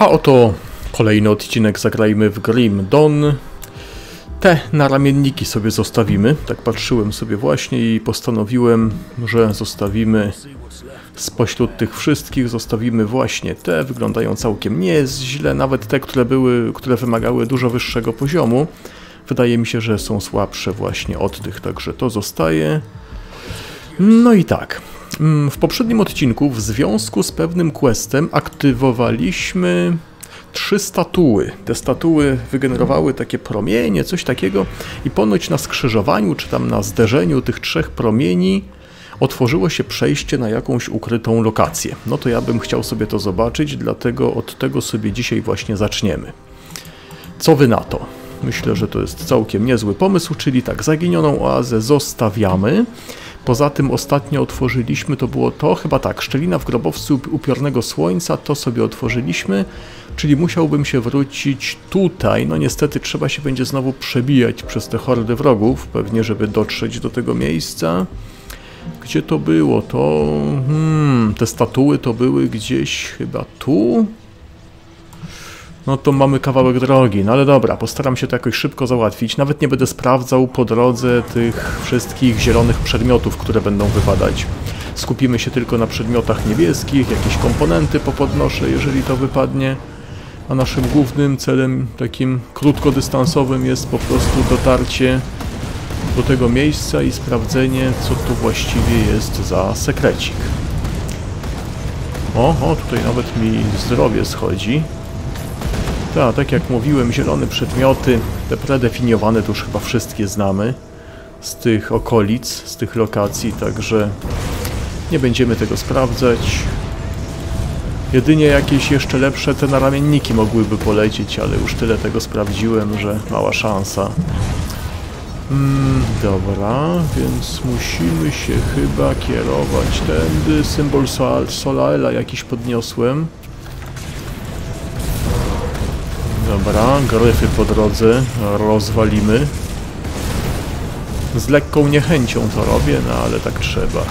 A oto kolejny odcinek Zagrajmy w Grim Dawn. Te naramienniki sobie zostawimy. Tak patrzyłem sobie właśnie i postanowiłem, że zostawimy spośród tych wszystkich zostawimy właśnie te. Wyglądają całkiem nieźle, nawet te, które były, które wymagały dużo wyższego poziomu. Wydaje mi się, że są słabsze właśnie od tych, także to zostaje. No i tak. Mm, w poprzednim odcinku w związku z pewnym questem aktywowaliśmy trzy statuły. Te statuły wygenerowały takie promienie, coś takiego i ponoć na skrzyżowaniu, czy tam na zderzeniu tych trzech promieni otworzyło się przejście na jakąś ukrytą lokację. No to ja bym chciał sobie to zobaczyć, dlatego od tego sobie dzisiaj właśnie zaczniemy. Co wy na to? Myślę, że to jest całkiem niezły pomysł, czyli tak, zaginioną oazę zostawiamy. Poza tym ostatnio otworzyliśmy, to było to, chyba tak, szczelina w grobowcu upiornego słońca, to sobie otworzyliśmy, czyli musiałbym się wrócić tutaj. No niestety trzeba się będzie znowu przebijać przez te hordy wrogów, pewnie żeby dotrzeć do tego miejsca. Gdzie to było? To... Hmm, te statuły to były gdzieś chyba tu? No to mamy kawałek drogi, no ale dobra, postaram się to jakoś szybko załatwić. Nawet nie będę sprawdzał po drodze tych wszystkich zielonych przedmiotów, które będą wypadać. Skupimy się tylko na przedmiotach niebieskich, jakieś komponenty popodnoszę, jeżeli to wypadnie. A naszym głównym celem, takim krótkodystansowym jest po prostu dotarcie do tego miejsca i sprawdzenie, co tu właściwie jest za sekrecik. O, o, tutaj nawet mi zdrowie schodzi. Tak, tak jak mówiłem, zielone przedmioty, te predefiniowane to już chyba wszystkie znamy z tych okolic, z tych lokacji, także nie będziemy tego sprawdzać. Jedynie jakieś jeszcze lepsze te naramienniki mogłyby polecieć, ale już tyle tego sprawdziłem, że mała szansa. Mm, dobra, więc musimy się chyba kierować tędy. Symbol Solaela jakiś podniosłem. Dobra, gryfy po drodze rozwalimy. Z lekką niechęcią to robię, no ale tak trzeba.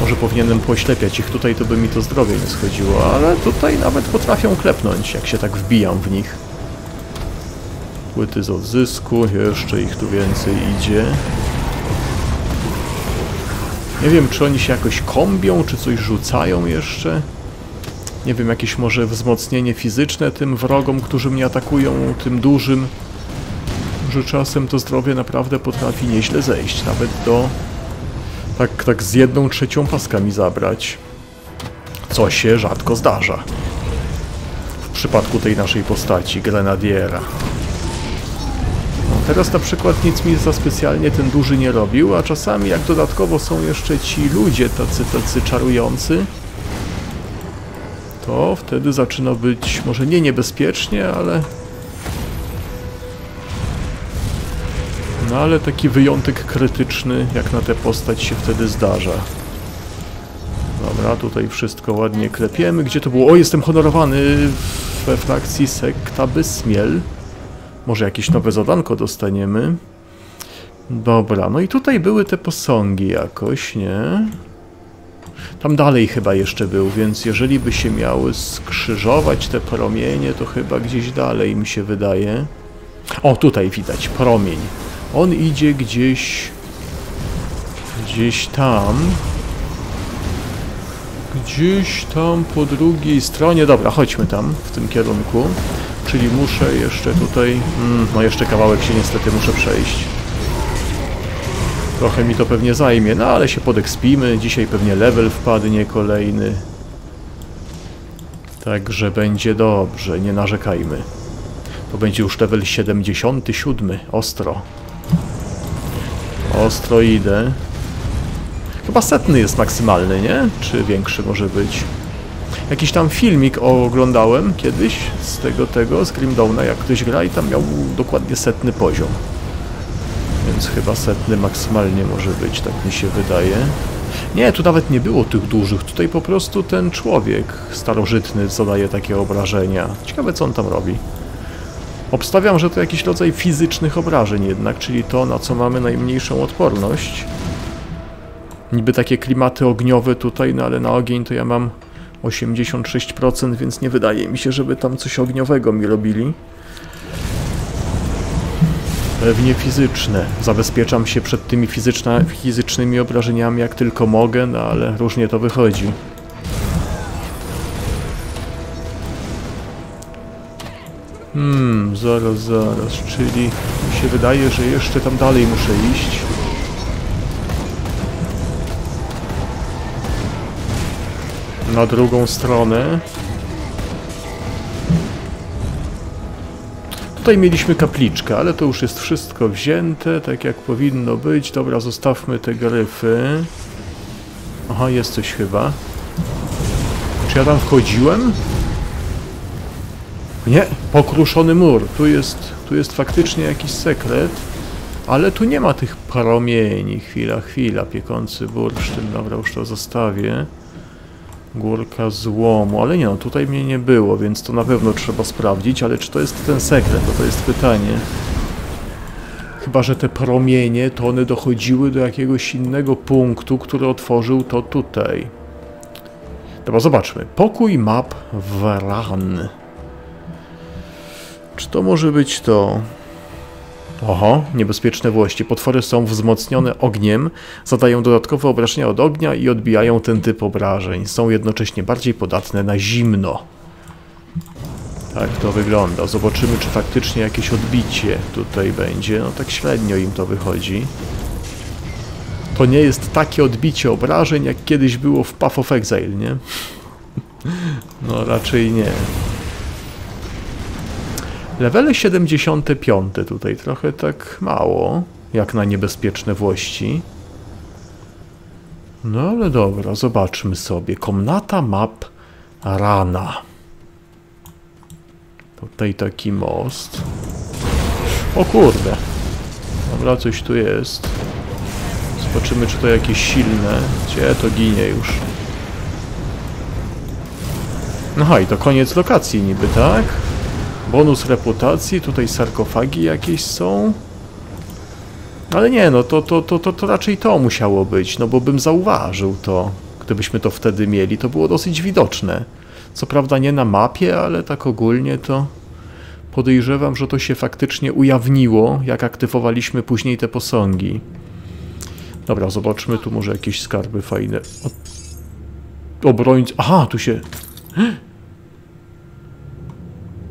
Może powinienem poślepiać ich tutaj, to by mi to zdrowie nie schodziło, ale tutaj nawet potrafią klepnąć, jak się tak wbijam w nich. Płyty z odzysku, jeszcze ich tu więcej idzie. Nie wiem, czy oni się jakoś kombią, czy coś rzucają jeszcze nie wiem, jakieś może wzmocnienie fizyczne tym wrogom, którzy mnie atakują, tym dużym, że czasem to zdrowie naprawdę potrafi nieźle zejść, nawet do tak, tak z jedną trzecią paskami zabrać, co się rzadko zdarza. W przypadku tej naszej postaci, Grenadiera. No, teraz na przykład nic mi za specjalnie ten duży nie robił, a czasami jak dodatkowo są jeszcze ci ludzie tacy, tacy czarujący, to wtedy zaczyna być może nie niebezpiecznie, ale... No ale taki wyjątek krytyczny jak na tę postać się wtedy zdarza. Dobra, tutaj wszystko ładnie klepiemy. Gdzie to było? O, jestem honorowany we frakcji sekta Bysmiel. Może jakieś nowe zadanko dostaniemy. Dobra, no i tutaj były te posągi jakoś, nie? Tam dalej chyba jeszcze był, więc jeżeli by się miały skrzyżować te promienie, to chyba gdzieś dalej mi się wydaje. O, tutaj widać promień. On idzie gdzieś... Gdzieś tam. Gdzieś tam po drugiej stronie. Dobra, chodźmy tam, w tym kierunku. Czyli muszę jeszcze tutaj... Mm, no jeszcze kawałek się niestety muszę przejść. Trochę mi to pewnie zajmie, no ale się podekspimy. Dzisiaj pewnie level wpadnie kolejny. Także będzie dobrze, nie narzekajmy. To będzie już level 77. Ostro. Ostro idę. Chyba setny jest maksymalny, nie? Czy większy może być? Jakiś tam filmik oglądałem kiedyś z tego, tego, z Grimdowna, jak ktoś gra i tam miał dokładnie setny poziom. Więc chyba setny maksymalnie może być, tak mi się wydaje. Nie, tu nawet nie było tych dużych. Tutaj po prostu ten człowiek starożytny zadaje takie obrażenia. Ciekawe, co on tam robi. Obstawiam, że to jakiś rodzaj fizycznych obrażeń jednak, czyli to, na co mamy najmniejszą odporność. Niby takie klimaty ogniowe tutaj, no ale na ogień to ja mam 86%, więc nie wydaje mi się, żeby tam coś ogniowego mi robili. Pewnie fizyczne. Zabezpieczam się przed tymi fizyczna, fizycznymi obrażeniami jak tylko mogę, no ale różnie to wychodzi. Hmm, zaraz, zaraz, czyli mi się wydaje, że jeszcze tam dalej muszę iść. Na drugą stronę. Tutaj mieliśmy kapliczkę, ale to już jest wszystko wzięte, tak jak powinno być. Dobra, zostawmy te gryfy. Aha, jest coś chyba. Czy ja tam wchodziłem? Nie, pokruszony mur. Tu jest, tu jest faktycznie jakiś sekret. Ale tu nie ma tych promieni. Chwila, chwila. Piekący bursztyn. Dobra, już to zostawię. Górka złomu. Ale nie no, tutaj mnie nie było, więc to na pewno trzeba sprawdzić. Ale czy to jest ten sekret? To, to jest pytanie. Chyba, że te promienie, to one dochodziły do jakiegoś innego punktu, który otworzył to tutaj. Dobra, zobaczmy. Pokój map Wran. Czy to może być to? Oho, niebezpieczne włości. Potwory są wzmocnione ogniem, zadają dodatkowe obrażenia od ognia i odbijają ten typ obrażeń. Są jednocześnie bardziej podatne na zimno. Tak to wygląda. Zobaczymy, czy faktycznie jakieś odbicie tutaj będzie. No tak średnio im to wychodzi. To nie jest takie odbicie obrażeń, jak kiedyś było w Path of Exile, nie? No raczej nie. Levele 75 tutaj trochę tak mało, jak na niebezpieczne włości. No ale dobra, zobaczmy sobie. Komnata map Rana. Tutaj taki most. O kurde. Dobra, coś tu jest. Zobaczymy, czy to jakieś silne. Gdzie to ginie już. No i to koniec lokacji niby, tak? Bonus reputacji, tutaj sarkofagi jakieś są. Ale nie, no to, to, to, to, to raczej to musiało być, no bo bym zauważył to, gdybyśmy to wtedy mieli. To było dosyć widoczne. Co prawda nie na mapie, ale tak ogólnie to podejrzewam, że to się faktycznie ujawniło, jak aktywowaliśmy później te posągi. Dobra, zobaczmy, tu może jakieś skarby fajne. Obrońcy... Aha, tu się...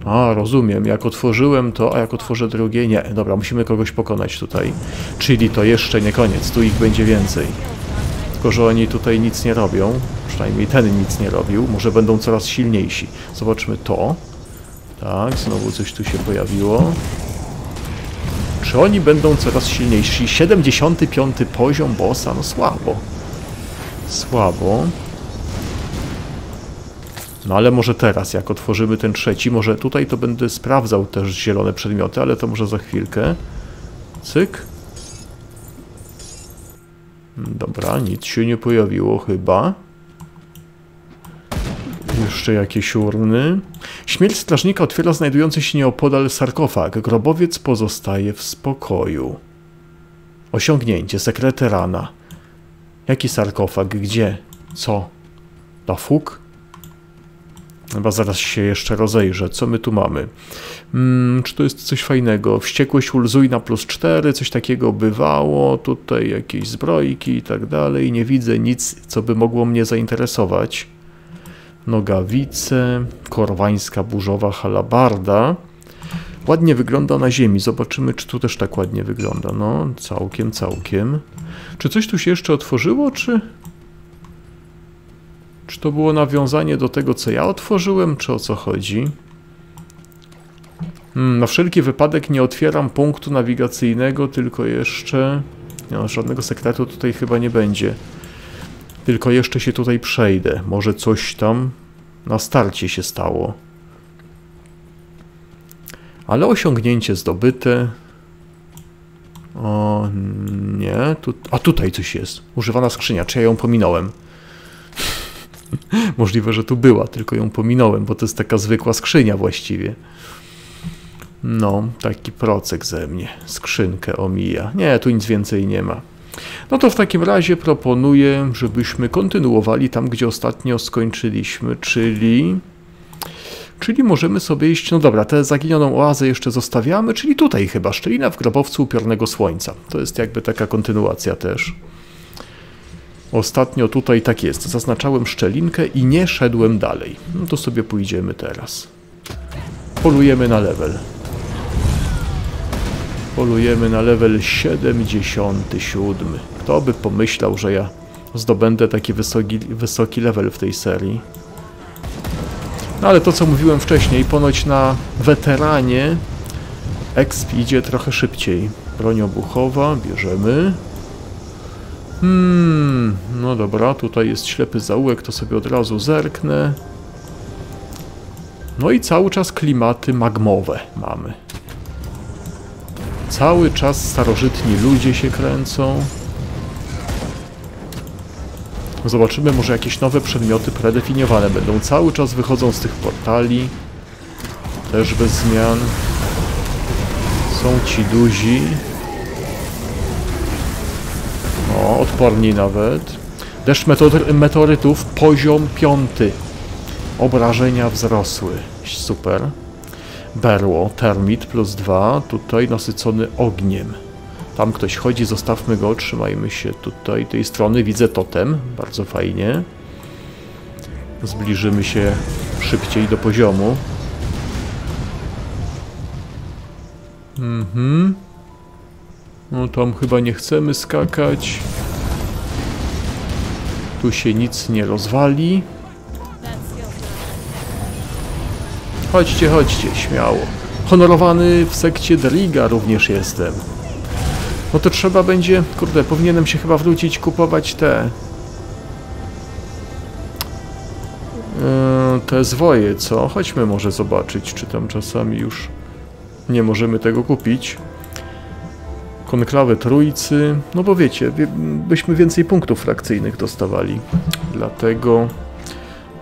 A, rozumiem. Jak otworzyłem to, a jak otworzę drugie, nie. Dobra, musimy kogoś pokonać tutaj. Czyli to jeszcze nie koniec, tu ich będzie więcej. Tylko, że oni tutaj nic nie robią. Przynajmniej ten nic nie robił. Może będą coraz silniejsi. Zobaczmy to. Tak, znowu coś tu się pojawiło. Czy oni będą coraz silniejsi? 75 poziom bossa? No słabo. Słabo. No ale może teraz, jak otworzymy ten trzeci, może tutaj to będę sprawdzał też zielone przedmioty, ale to może za chwilkę. Cyk. Dobra, nic się nie pojawiło chyba. Jeszcze jakieś urny. Śmierć strażnika otwiera znajdujący się nieopodal sarkofag. Grobowiec pozostaje w spokoju. Osiągnięcie. Sekrety rana. Jaki sarkofag? Gdzie? Co? Na fuk? Chyba zaraz się jeszcze rozejrzę. Co my tu mamy? Hmm, czy to jest coś fajnego? Wściekłość ulzuj na plus 4, coś takiego bywało. Tutaj jakieś zbrojki i tak dalej. Nie widzę nic, co by mogło mnie zainteresować. Nogawice, korwańska burzowa halabarda. Ładnie wygląda na ziemi. Zobaczymy, czy tu też tak ładnie wygląda. No, całkiem, całkiem. Czy coś tu się jeszcze otworzyło, czy... Czy to było nawiązanie do tego, co ja otworzyłem, czy o co chodzi? Hmm, na wszelki wypadek nie otwieram punktu nawigacyjnego, tylko jeszcze... No, żadnego sekretu tutaj chyba nie będzie. Tylko jeszcze się tutaj przejdę. Może coś tam na starcie się stało. Ale osiągnięcie zdobyte. O nie, tu, a tutaj coś jest. Używana skrzynia, czy ja ją pominąłem? Możliwe, że tu była, tylko ją pominąłem, bo to jest taka zwykła skrzynia właściwie. No, taki procek ze mnie. Skrzynkę omija. Nie, tu nic więcej nie ma. No to w takim razie proponuję, żebyśmy kontynuowali tam, gdzie ostatnio skończyliśmy, czyli... Czyli możemy sobie iść, no dobra, tę zaginioną oazę jeszcze zostawiamy, czyli tutaj chyba, szczelina w grobowcu upiornego słońca. To jest jakby taka kontynuacja też. Ostatnio tutaj tak jest, zaznaczałem szczelinkę i nie szedłem dalej. No to sobie pójdziemy teraz. Polujemy na level. Polujemy na level 77. Kto by pomyślał, że ja zdobędę taki wysoki, wysoki level w tej serii. No ale to co mówiłem wcześniej, ponoć na weteranie exp idzie trochę szybciej. Broń obuchowa, bierzemy. Hmm, no dobra, tutaj jest ślepy zaułek, to sobie od razu zerknę. No i cały czas klimaty magmowe mamy. Cały czas starożytni ludzie się kręcą. Zobaczymy, może jakieś nowe przedmioty predefiniowane będą. Cały czas wychodzą z tych portali. Też bez zmian. Są ci duzi. Odporni nawet. Deszcz meteorytów, poziom piąty. Obrażenia wzrosły. Super. Berło, termit plus dwa. Tutaj nasycony ogniem. Tam ktoś chodzi, zostawmy go, trzymajmy się tutaj, tej strony. Widzę totem, bardzo fajnie. Zbliżymy się szybciej do poziomu. Mhm. No tam chyba nie chcemy skakać. Tu się nic nie rozwali. Chodźcie, chodźcie, śmiało. Honorowany w sekcie Driga również jestem. No to trzeba będzie... Kurde, powinienem się chyba wrócić kupować te... Yy, te zwoje, co? Chodźmy może zobaczyć, czy tam czasami już nie możemy tego kupić. Konklawę trójcy, no bo wiecie, byśmy więcej punktów frakcyjnych dostawali. Dlatego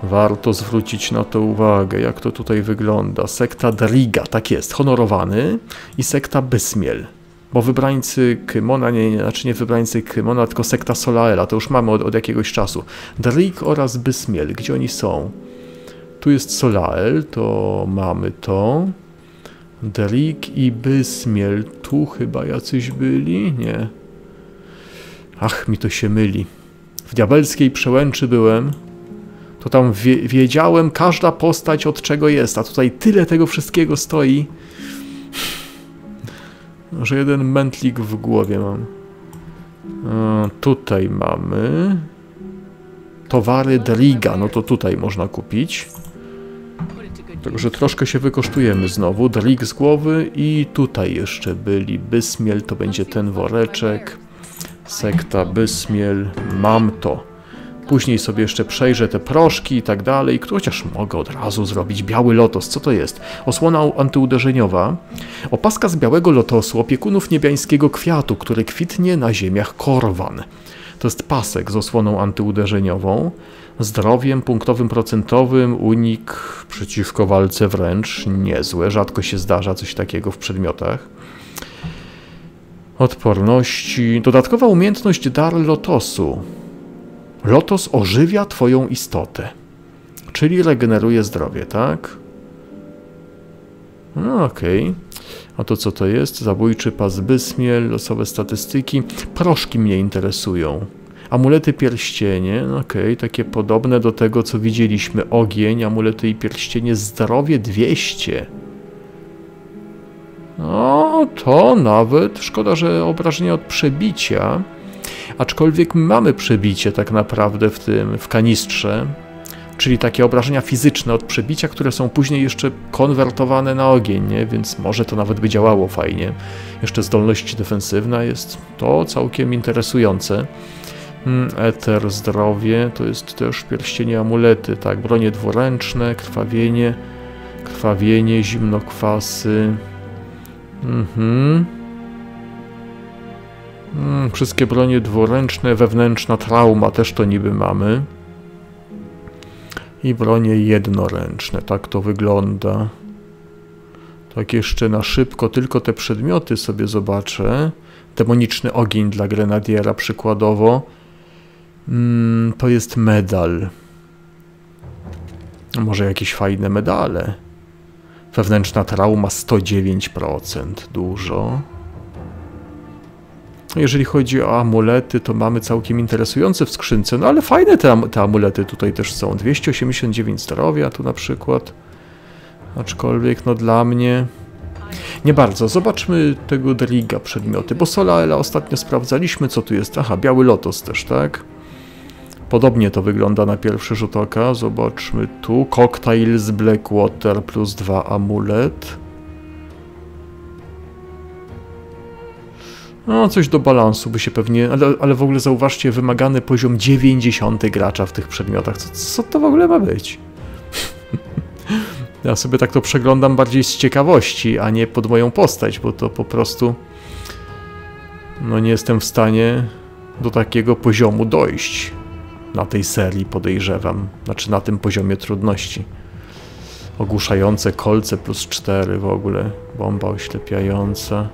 warto zwrócić na to uwagę, jak to tutaj wygląda. Sekta Driga, tak jest, honorowany i sekta Bysmiel. Bo wybrańcy Kymona, nie, znaczy nie wybrańcy Kymona, tylko sekta Solaela, to już mamy od, od jakiegoś czasu. Drik oraz Bysmiel, gdzie oni są? Tu jest Solael, to mamy to. Drik i Bysmiel, tu chyba jacyś byli? Nie. Ach, mi to się myli. W diabelskiej przełęczy byłem, to tam wie, wiedziałem każda postać od czego jest, a tutaj tyle tego wszystkiego stoi że jeden mętlik w głowie mam. Tutaj mamy towary Driga, no to tutaj można kupić. Także troszkę się wykosztujemy znowu. Drig z głowy i tutaj jeszcze byli Bysmiel, to będzie ten woreczek. Sekta Bysmiel, mam to. Później sobie jeszcze przejrzę te proszki i tak dalej, chociaż mogę od razu zrobić biały lotos. Co to jest? Osłona antyuderzeniowa. Opaska z białego lotosu, opiekunów niebiańskiego kwiatu, który kwitnie na ziemiach Korwan. To jest pasek z osłoną antyuderzeniową, zdrowiem punktowym procentowym, unik przeciwko walce wręcz niezłe. Rzadko się zdarza coś takiego w przedmiotach. Odporności. Dodatkowa umiejętność dar lotosu. Lotos ożywia Twoją istotę, czyli regeneruje zdrowie, tak? No okej. Okay. A to co to jest? Zabójczy pas Bysmiel, losowe statystyki. Proszki mnie interesują. Amulety pierścienie, no okay, takie podobne do tego, co widzieliśmy. Ogień, amulety i pierścienie, zdrowie 200. No, to nawet, szkoda, że obrażenia od przebicia aczkolwiek mamy przebicie tak naprawdę w tym, w kanistrze, czyli takie obrażenia fizyczne od przebicia, które są później jeszcze konwertowane na ogień, nie? więc może to nawet by działało fajnie. Jeszcze zdolność defensywna jest to całkiem interesujące. Hmm, eter, zdrowie, to jest też pierścienie amulety, tak, bronie dwuręczne, krwawienie, krwawienie, zimnokwasy. Mhm. Hmm, wszystkie bronie dwuręczne, wewnętrzna trauma też to niby mamy. I bronie jednoręczne, tak to wygląda. Tak jeszcze na szybko, tylko te przedmioty sobie zobaczę. demoniczny ogień dla grenadiera przykładowo. Mm, to jest medal. Może jakieś fajne medale. Wewnętrzna trauma 109%. Dużo. Jeżeli chodzi o amulety, to mamy całkiem interesujące w skrzynce, no ale fajne te, am te amulety tutaj też są. 289 zdrowia tu na przykład. Aczkolwiek, no dla mnie... Nie bardzo. Zobaczmy tego Driga przedmioty, bo Solaela ostatnio sprawdzaliśmy, co tu jest. Aha, biały lotos też, tak? Podobnie to wygląda na pierwszy rzut oka. Zobaczmy tu. Cocktail z Blackwater plus 2 amulet. No, coś do balansu by się pewnie... Ale, ale w ogóle zauważcie, wymagany poziom 90 gracza w tych przedmiotach. Co, co to w ogóle ma być? ja sobie tak to przeglądam bardziej z ciekawości, a nie pod moją postać, bo to po prostu... No nie jestem w stanie do takiego poziomu dojść na tej serii, podejrzewam. Znaczy na tym poziomie trudności. Ogłuszające kolce plus 4 w ogóle. Bomba oślepiająca.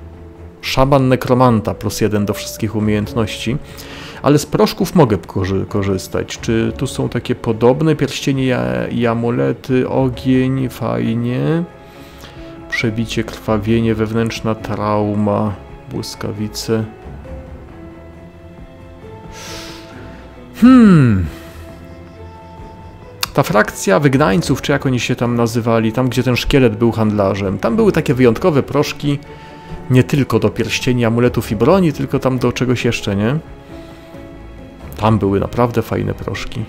Szaman nekromanta plus 1 do wszystkich umiejętności. Ale z proszków mogę korzy korzystać. Czy tu są takie podobne pierścienie i amulety? Ogień, fajnie. Przebicie, krwawienie, wewnętrzna trauma, błyskawice. Hmm. Ta frakcja wygnańców, czy jak oni się tam nazywali, tam gdzie ten szkielet był handlarzem, tam były takie wyjątkowe proszki, nie tylko do pierścieni, amuletów i broni, tylko tam do czegoś jeszcze, nie? Tam były naprawdę fajne proszki.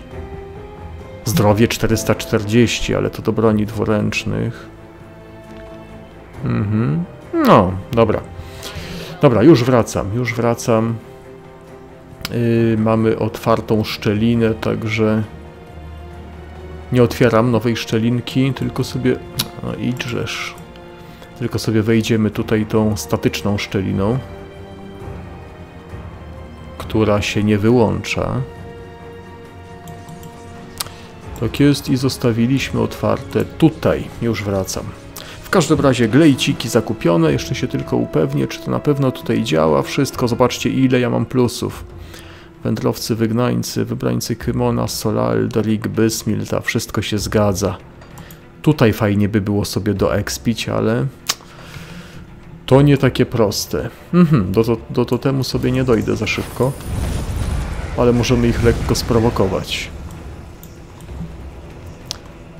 Zdrowie 440, ale to do broni dwuręcznych. Mhm. No, dobra. Dobra, już wracam, już wracam. Yy, mamy otwartą szczelinę, także nie otwieram nowej szczelinki, tylko sobie... No idżesz. Tylko sobie wejdziemy tutaj tą statyczną szczeliną, która się nie wyłącza. Tak jest i zostawiliśmy otwarte tutaj. Już wracam. W każdym razie glejciki zakupione, jeszcze się tylko upewnię, czy to na pewno tutaj działa. Wszystko, zobaczcie ile ja mam plusów. Wędrowcy, wygnańcy, wybrańcy Kymona, Solal, Darig, Bysmilta, wszystko się zgadza. Tutaj fajnie by było sobie doekspić, ale to nie takie proste. Mhm, do, do, do sobie nie dojdę za szybko, ale możemy ich lekko sprowokować.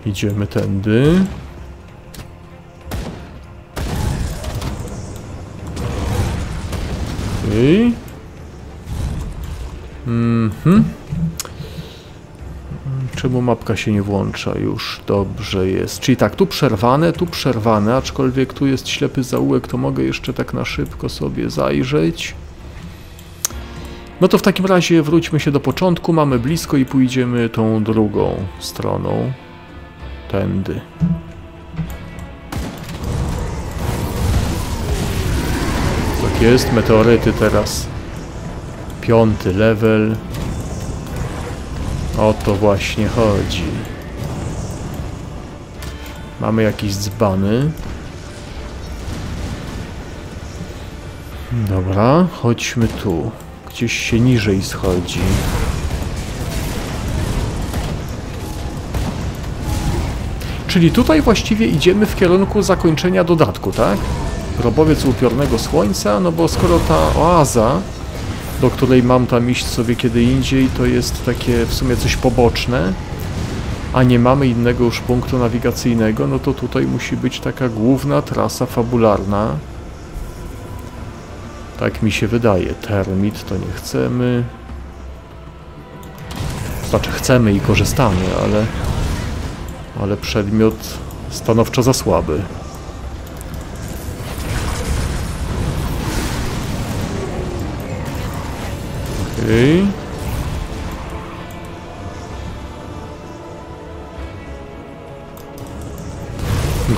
Idziemy tędy. Okej. Okay. Mhm. Czemu mapka się nie włącza już? Dobrze jest. Czyli tak, tu przerwane, tu przerwane, aczkolwiek tu jest ślepy zaułek, to mogę jeszcze tak na szybko sobie zajrzeć. No to w takim razie wróćmy się do początku, mamy blisko i pójdziemy tą drugą stroną. Tędy. Tak jest, meteoryty teraz. Piąty level. O to właśnie chodzi. Mamy jakieś dzbany. Dobra, chodźmy tu. Gdzieś się niżej schodzi. Czyli tutaj właściwie idziemy w kierunku zakończenia dodatku, tak? Grobowiec upiornego słońca, no bo skoro ta oaza do której mam tam iść sobie kiedy indziej, to jest takie w sumie coś poboczne, a nie mamy innego już punktu nawigacyjnego, no to tutaj musi być taka główna trasa fabularna. Tak mi się wydaje. Termit to nie chcemy. Znaczy chcemy i korzystamy, ale... Ale przedmiot stanowczo za słaby. Okej.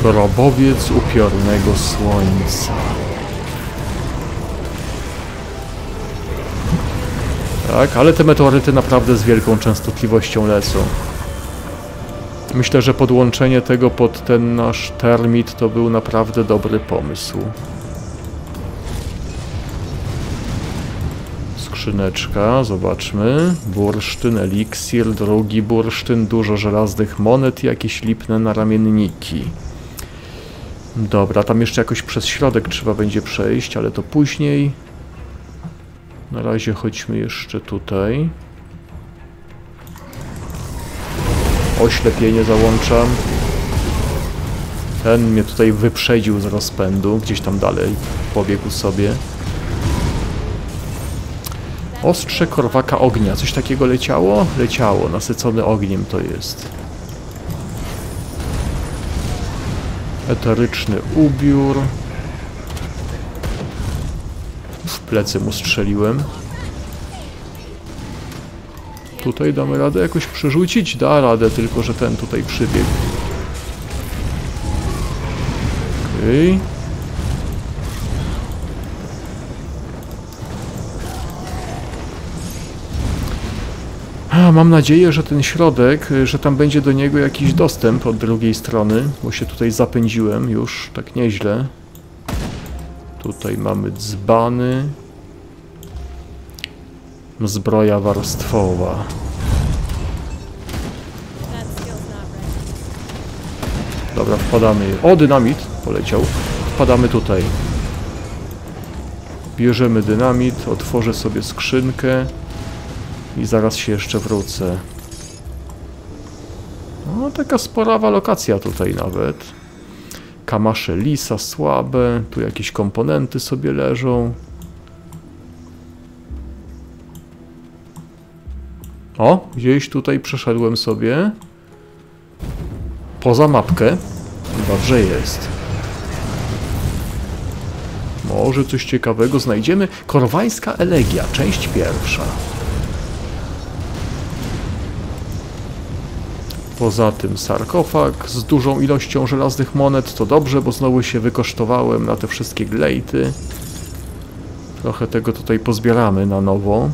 Grobowiec upiornego słońca. Tak, ale te meteoryty naprawdę z wielką częstotliwością lecą. Myślę, że podłączenie tego pod ten nasz termit to był naprawdę dobry pomysł. Skrzyneczka, zobaczmy. Bursztyn, eliksir, drugi bursztyn, dużo żelaznych monet i jakieś lipne naramienniki. Dobra, tam jeszcze jakoś przez środek trzeba będzie przejść, ale to później. Na razie chodźmy jeszcze tutaj. Oślepienie załączam. Ten mnie tutaj wyprzedził z rozpędu, gdzieś tam dalej pobiegł sobie. Ostrze korwaka ognia. Coś takiego leciało? Leciało. Nasycony ogniem to jest. Eteryczny ubiór. W plecy mu strzeliłem. Tutaj damy radę jakoś przerzucić? Da radę, tylko że ten tutaj przybiegł. Okej. Okay. Mam nadzieję, że ten środek, że tam będzie do niego jakiś dostęp od drugiej strony, bo się tutaj zapędziłem już tak nieźle. Tutaj mamy dzbany. Zbroja warstwowa. Dobra, wpadamy. O, dynamit poleciał. Wpadamy tutaj. Bierzemy dynamit, otworzę sobie skrzynkę i zaraz się jeszcze wrócę. No, taka sporawa lokacja tutaj nawet. Kamasze lisa słabe, tu jakieś komponenty sobie leżą. O, gdzieś tutaj przeszedłem sobie. Poza mapkę. Dobrze jest. Może coś ciekawego znajdziemy. Korwańska Elegia, część pierwsza. Poza tym sarkofag z dużą ilością żelaznych monet to dobrze, bo znowu się wykosztowałem na te wszystkie glejty. Trochę tego tutaj pozbieramy na nowo.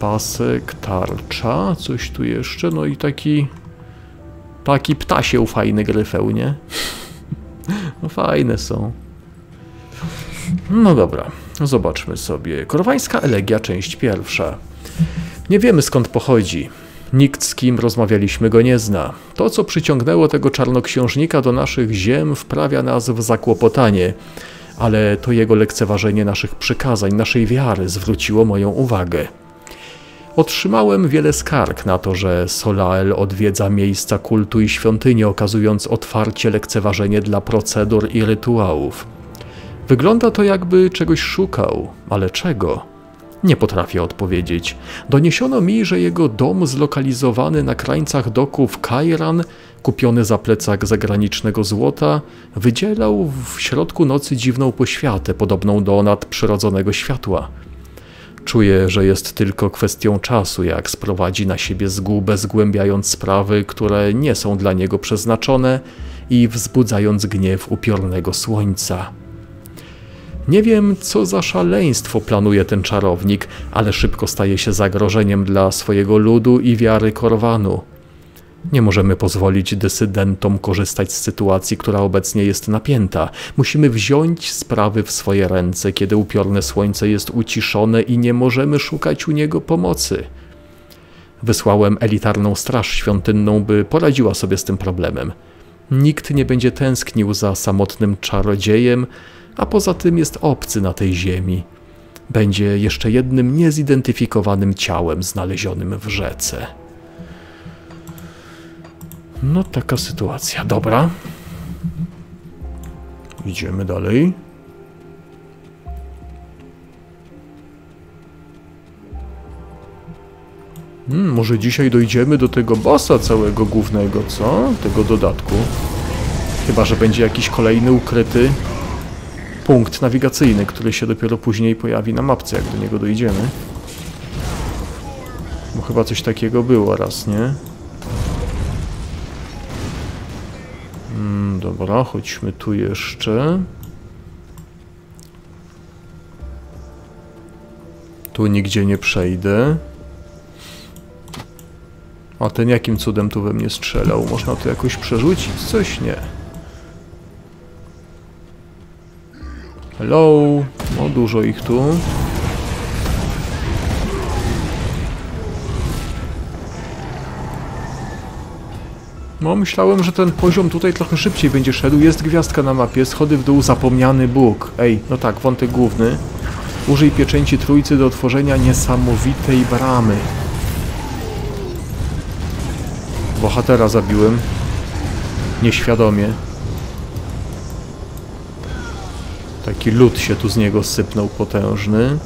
Pasek, tarcza, coś tu jeszcze, no i taki taki ptasieł fajny gryfeł, nie? No fajne są. No dobra, zobaczmy sobie. Korwańska elegia, część pierwsza. Nie wiemy skąd pochodzi. Nikt z kim rozmawialiśmy go nie zna. To, co przyciągnęło tego czarnoksiężnika do naszych ziem, wprawia nas w zakłopotanie, ale to jego lekceważenie naszych przykazań, naszej wiary zwróciło moją uwagę. Otrzymałem wiele skarg na to, że Solael odwiedza miejsca kultu i świątynie, okazując otwarcie lekceważenie dla procedur i rytuałów. Wygląda to jakby czegoś szukał, ale czego? Nie potrafię odpowiedzieć. Doniesiono mi, że jego dom zlokalizowany na krańcach doków Kairan, kupiony za plecak zagranicznego złota, wydzielał w środku nocy dziwną poświatę, podobną do nadprzyrodzonego światła. Czuję, że jest tylko kwestią czasu, jak sprowadzi na siebie zgubę, zgłębiając sprawy, które nie są dla niego przeznaczone i wzbudzając gniew upiornego słońca. Nie wiem, co za szaleństwo planuje ten czarownik, ale szybko staje się zagrożeniem dla swojego ludu i wiary Korwanu. Nie możemy pozwolić dysydentom korzystać z sytuacji, która obecnie jest napięta. Musimy wziąć sprawy w swoje ręce, kiedy upiorne słońce jest uciszone i nie możemy szukać u niego pomocy. Wysłałem elitarną straż świątynną, by poradziła sobie z tym problemem. Nikt nie będzie tęsknił za samotnym czarodziejem, a poza tym jest obcy na tej ziemi. Będzie jeszcze jednym niezidentyfikowanym ciałem znalezionym w rzece. No taka sytuacja. Dobra. Idziemy dalej. Hmm, może dzisiaj dojdziemy do tego bossa całego głównego, co? Tego dodatku. Chyba, że będzie jakiś kolejny ukryty punkt nawigacyjny, który się dopiero później pojawi na mapce, jak do niego dojdziemy. Bo chyba coś takiego było raz, nie? Hmm, dobra, chodźmy tu jeszcze. Tu nigdzie nie przejdę. A ten jakim cudem tu we mnie strzelał? Można to jakoś przerzucić? Coś nie. Hello. No dużo ich tu. No myślałem, że ten poziom tutaj trochę szybciej będzie szedł. Jest gwiazdka na mapie, schody w dół, zapomniany Bóg. Ej, no tak, wątek główny. Użyj pieczęci trójcy do otworzenia niesamowitej bramy. Bohatera zabiłem. Nieświadomie. Taki lód się tu z niego sypnął potężny.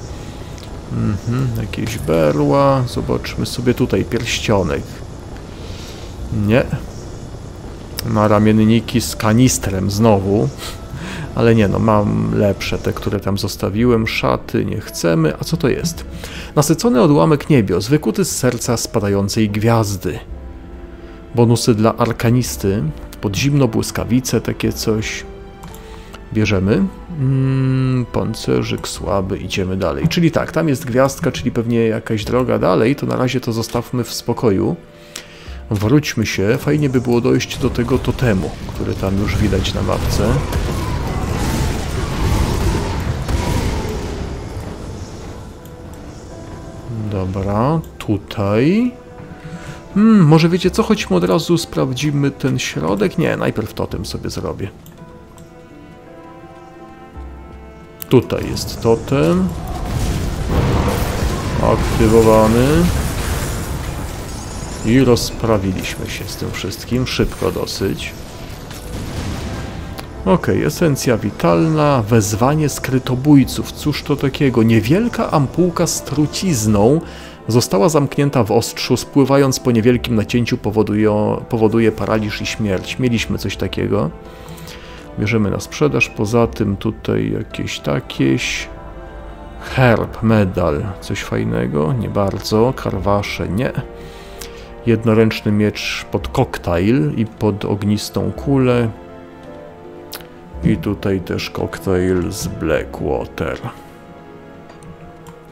Mhm, jakieś berła. Zobaczmy sobie tutaj pierścionek. Nie. Ma ramienniki z kanistrem znowu. Ale nie no, mam lepsze, te, które tam zostawiłem. Szaty nie chcemy. A co to jest? Nasycony odłamek niebios, wykuty z serca spadającej gwiazdy. Bonusy dla arkanisty. Pod zimno błyskawice, takie coś. Bierzemy. Mm, pancerzyk słaby, idziemy dalej. Czyli tak, tam jest gwiazdka, czyli pewnie jakaś droga dalej, to na razie to zostawmy w spokoju. Wróćmy się, fajnie by było dojść do tego totemu, który tam już widać na mapce. Dobra, tutaj. Hmm, może wiecie co, chodźmy od razu sprawdzimy ten środek? Nie, najpierw totem sobie zrobię. Tutaj jest totem. Aktywowany. I rozprawiliśmy się z tym wszystkim, szybko dosyć. Ok, esencja witalna, wezwanie skrytobójców. Cóż to takiego? Niewielka ampułka z trucizną została zamknięta w ostrzu, spływając po niewielkim nacięciu powoduje, powoduje paraliż i śmierć. Mieliśmy coś takiego. Bierzemy na sprzedaż. Poza tym tutaj jakieś takieś... Herb, medal, coś fajnego? Nie bardzo. Karwasze, nie. Jednoręczny miecz pod koktajl i pod ognistą kulę. I tutaj też koktajl z Blackwater.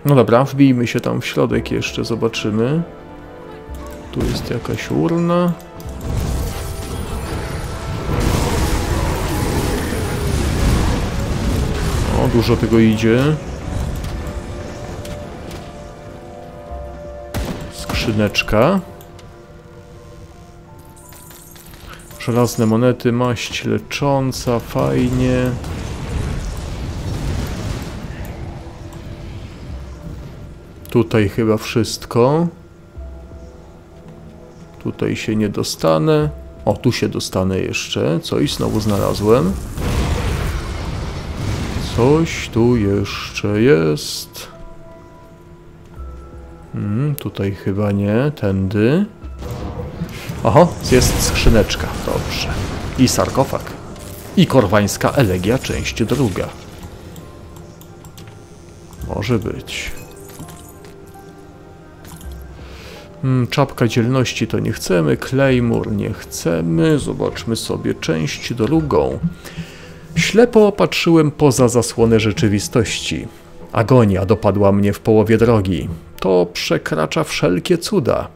No dobra, wbijmy się tam w środek jeszcze, zobaczymy. Tu jest jakaś urna. Dużo tego idzie. Skrzyneczka. Żelazne monety, maść lecząca, fajnie. Tutaj chyba wszystko. Tutaj się nie dostanę. O, tu się dostanę jeszcze. Coś znowu znalazłem. Coś tu jeszcze jest. Hmm, tutaj chyba nie. Tędy. Oho, jest skrzyneczka. Dobrze. I sarkofag. I korwańska elegia, część druga. Może być. Hmm, czapka dzielności to nie chcemy, Claymore nie chcemy. Zobaczmy sobie część drugą. Ślepo patrzyłem poza zasłonę rzeczywistości. Agonia dopadła mnie w połowie drogi. To przekracza wszelkie cuda.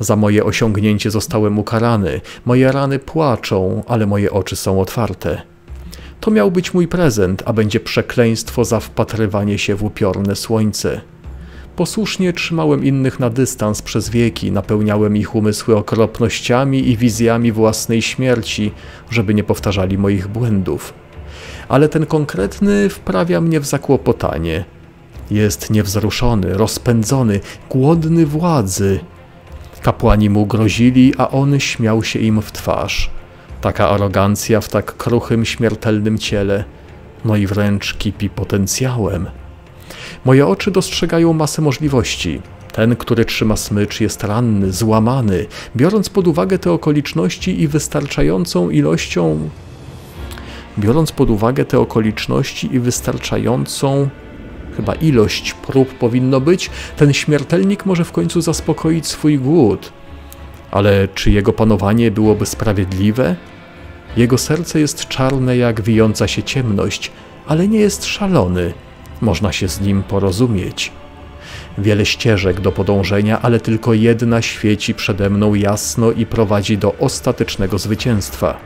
Za moje osiągnięcie zostałem ukarany. Moje rany płaczą, ale moje oczy są otwarte. To miał być mój prezent, a będzie przekleństwo za wpatrywanie się w upiorne słońce. Posłusznie trzymałem innych na dystans przez wieki, napełniałem ich umysły okropnościami i wizjami własnej śmierci, żeby nie powtarzali moich błędów. Ale ten konkretny wprawia mnie w zakłopotanie. Jest niewzruszony, rozpędzony, głodny władzy. Kapłani mu grozili, a on śmiał się im w twarz. Taka arogancja w tak kruchym, śmiertelnym ciele, no i wręcz kipi potencjałem. Moje oczy dostrzegają masę możliwości. Ten, który trzyma smycz, jest ranny, złamany. Biorąc pod uwagę te okoliczności i wystarczającą ilością. Biorąc pod uwagę te okoliczności i wystarczającą chyba ilość prób powinno być, ten śmiertelnik może w końcu zaspokoić swój głód. Ale czy jego panowanie byłoby sprawiedliwe? Jego serce jest czarne jak wijąca się ciemność, ale nie jest szalony. Można się z nim porozumieć. Wiele ścieżek do podążenia, ale tylko jedna świeci przede mną jasno i prowadzi do ostatecznego zwycięstwa.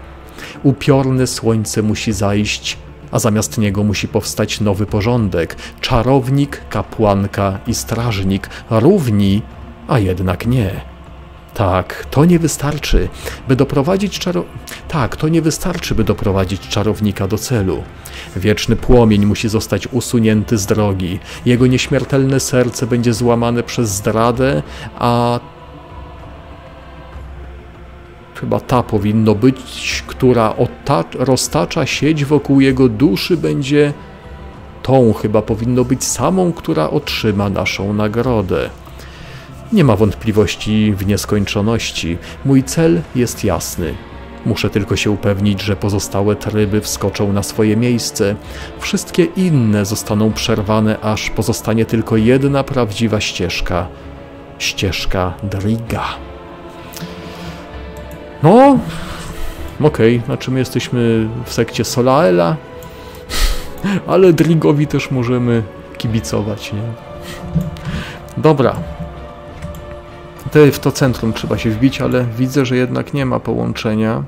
Upiorne słońce musi zajść, a zamiast niego musi powstać nowy porządek. Czarownik, kapłanka i strażnik, równi, a jednak nie. Tak, to nie wystarczy, by doprowadzić czaro... Tak, to nie wystarczy, by doprowadzić czarownika do celu. Wieczny płomień musi zostać usunięty z drogi. Jego nieśmiertelne serce będzie złamane przez zdradę, a chyba ta powinno być, która roztacza sieć wokół jego duszy, będzie tą chyba powinno być samą, która otrzyma naszą nagrodę. Nie ma wątpliwości w nieskończoności. Mój cel jest jasny. Muszę tylko się upewnić, że pozostałe tryby wskoczą na swoje miejsce. Wszystkie inne zostaną przerwane, aż pozostanie tylko jedna prawdziwa ścieżka. Ścieżka Driga. No, okej, okay. znaczy my jesteśmy w sekcie Solaela, ale Drigowi też możemy kibicować, nie? Dobra. W to centrum trzeba się wbić, ale widzę, że jednak nie ma połączenia.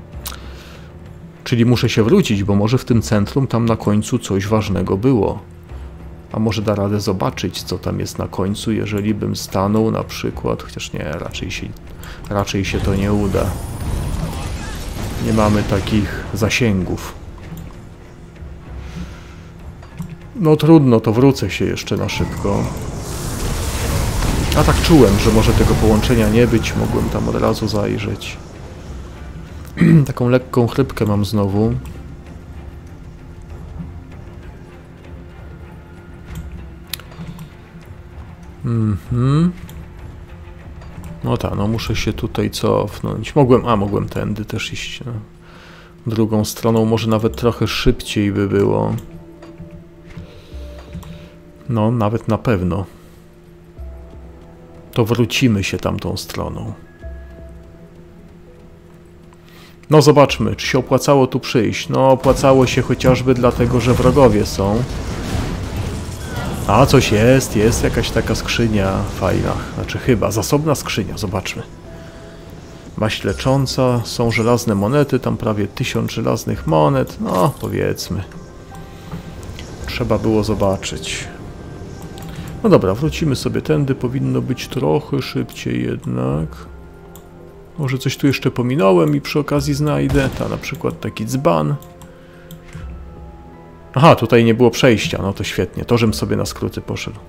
Czyli muszę się wrócić, bo może w tym centrum tam na końcu coś ważnego było. A może da radę zobaczyć, co tam jest na końcu, jeżeli bym stanął na przykład, chociaż nie, raczej się, raczej się to nie uda. Nie mamy takich zasięgów. No trudno, to wrócę się jeszcze na szybko. A tak czułem, że może tego połączenia nie być, mogłem tam od razu zajrzeć. Taką lekką chrypkę mam znowu. Mhm. No tak, no muszę się tutaj cofnąć. Mogłem, a mogłem tędy też iść. No. Drugą stroną może nawet trochę szybciej by było. No, nawet na pewno. To wrócimy się tamtą stroną. No zobaczmy, czy się opłacało tu przyjść. No opłacało się chociażby dlatego, że wrogowie są. A, coś jest, jest jakaś taka skrzynia fajna. Znaczy chyba, zasobna skrzynia, zobaczmy. Maść lecząca, są żelazne monety, tam prawie tysiąc żelaznych monet. No, powiedzmy. Trzeba było zobaczyć. No dobra, wrócimy sobie tędy, powinno być trochę szybciej jednak. Może coś tu jeszcze pominąłem i przy okazji znajdę. Ta na przykład taki dzban. Aha, tutaj nie było przejścia, no to świetnie. To, żem sobie na skróty poszedł.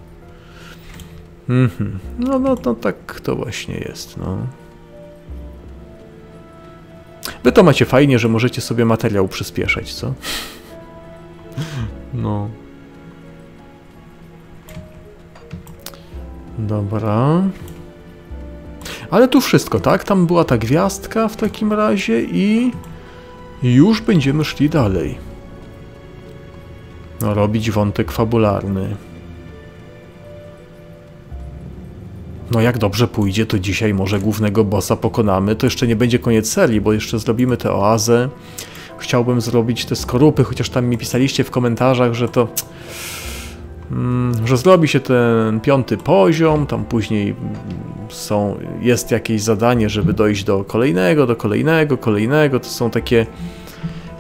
Mhm. No, no, no tak to właśnie jest, no. Wy to macie fajnie, że możecie sobie materiał przyspieszać, co? No. Dobra. Ale tu wszystko, tak? Tam była ta gwiazdka w takim razie i już będziemy szli dalej. No, robić wątek fabularny. No jak dobrze pójdzie, to dzisiaj może głównego bossa pokonamy. To jeszcze nie będzie koniec serii, bo jeszcze zrobimy tę oazę. Chciałbym zrobić te skorupy, chociaż tam mi pisaliście w komentarzach, że to że zrobi się ten piąty poziom, tam później są, jest jakieś zadanie, żeby dojść do kolejnego, do kolejnego, kolejnego, to są takie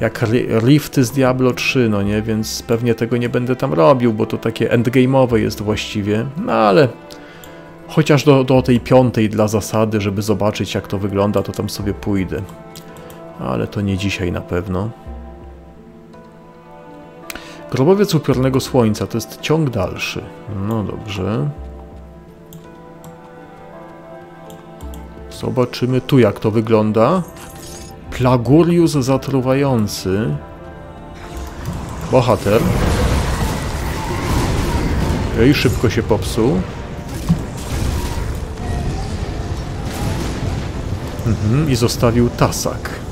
jak rifty z Diablo 3, no nie, więc pewnie tego nie będę tam robił, bo to takie endgame'owe jest właściwie, no ale chociaż do, do tej piątej dla zasady, żeby zobaczyć jak to wygląda, to tam sobie pójdę. Ale to nie dzisiaj na pewno. Grobowiec upiornego słońca to jest ciąg dalszy. No dobrze. Zobaczymy tu jak to wygląda. Plagurius zatruwający. Bohater. Ej, szybko się popsuł. Mhm, I zostawił tasak.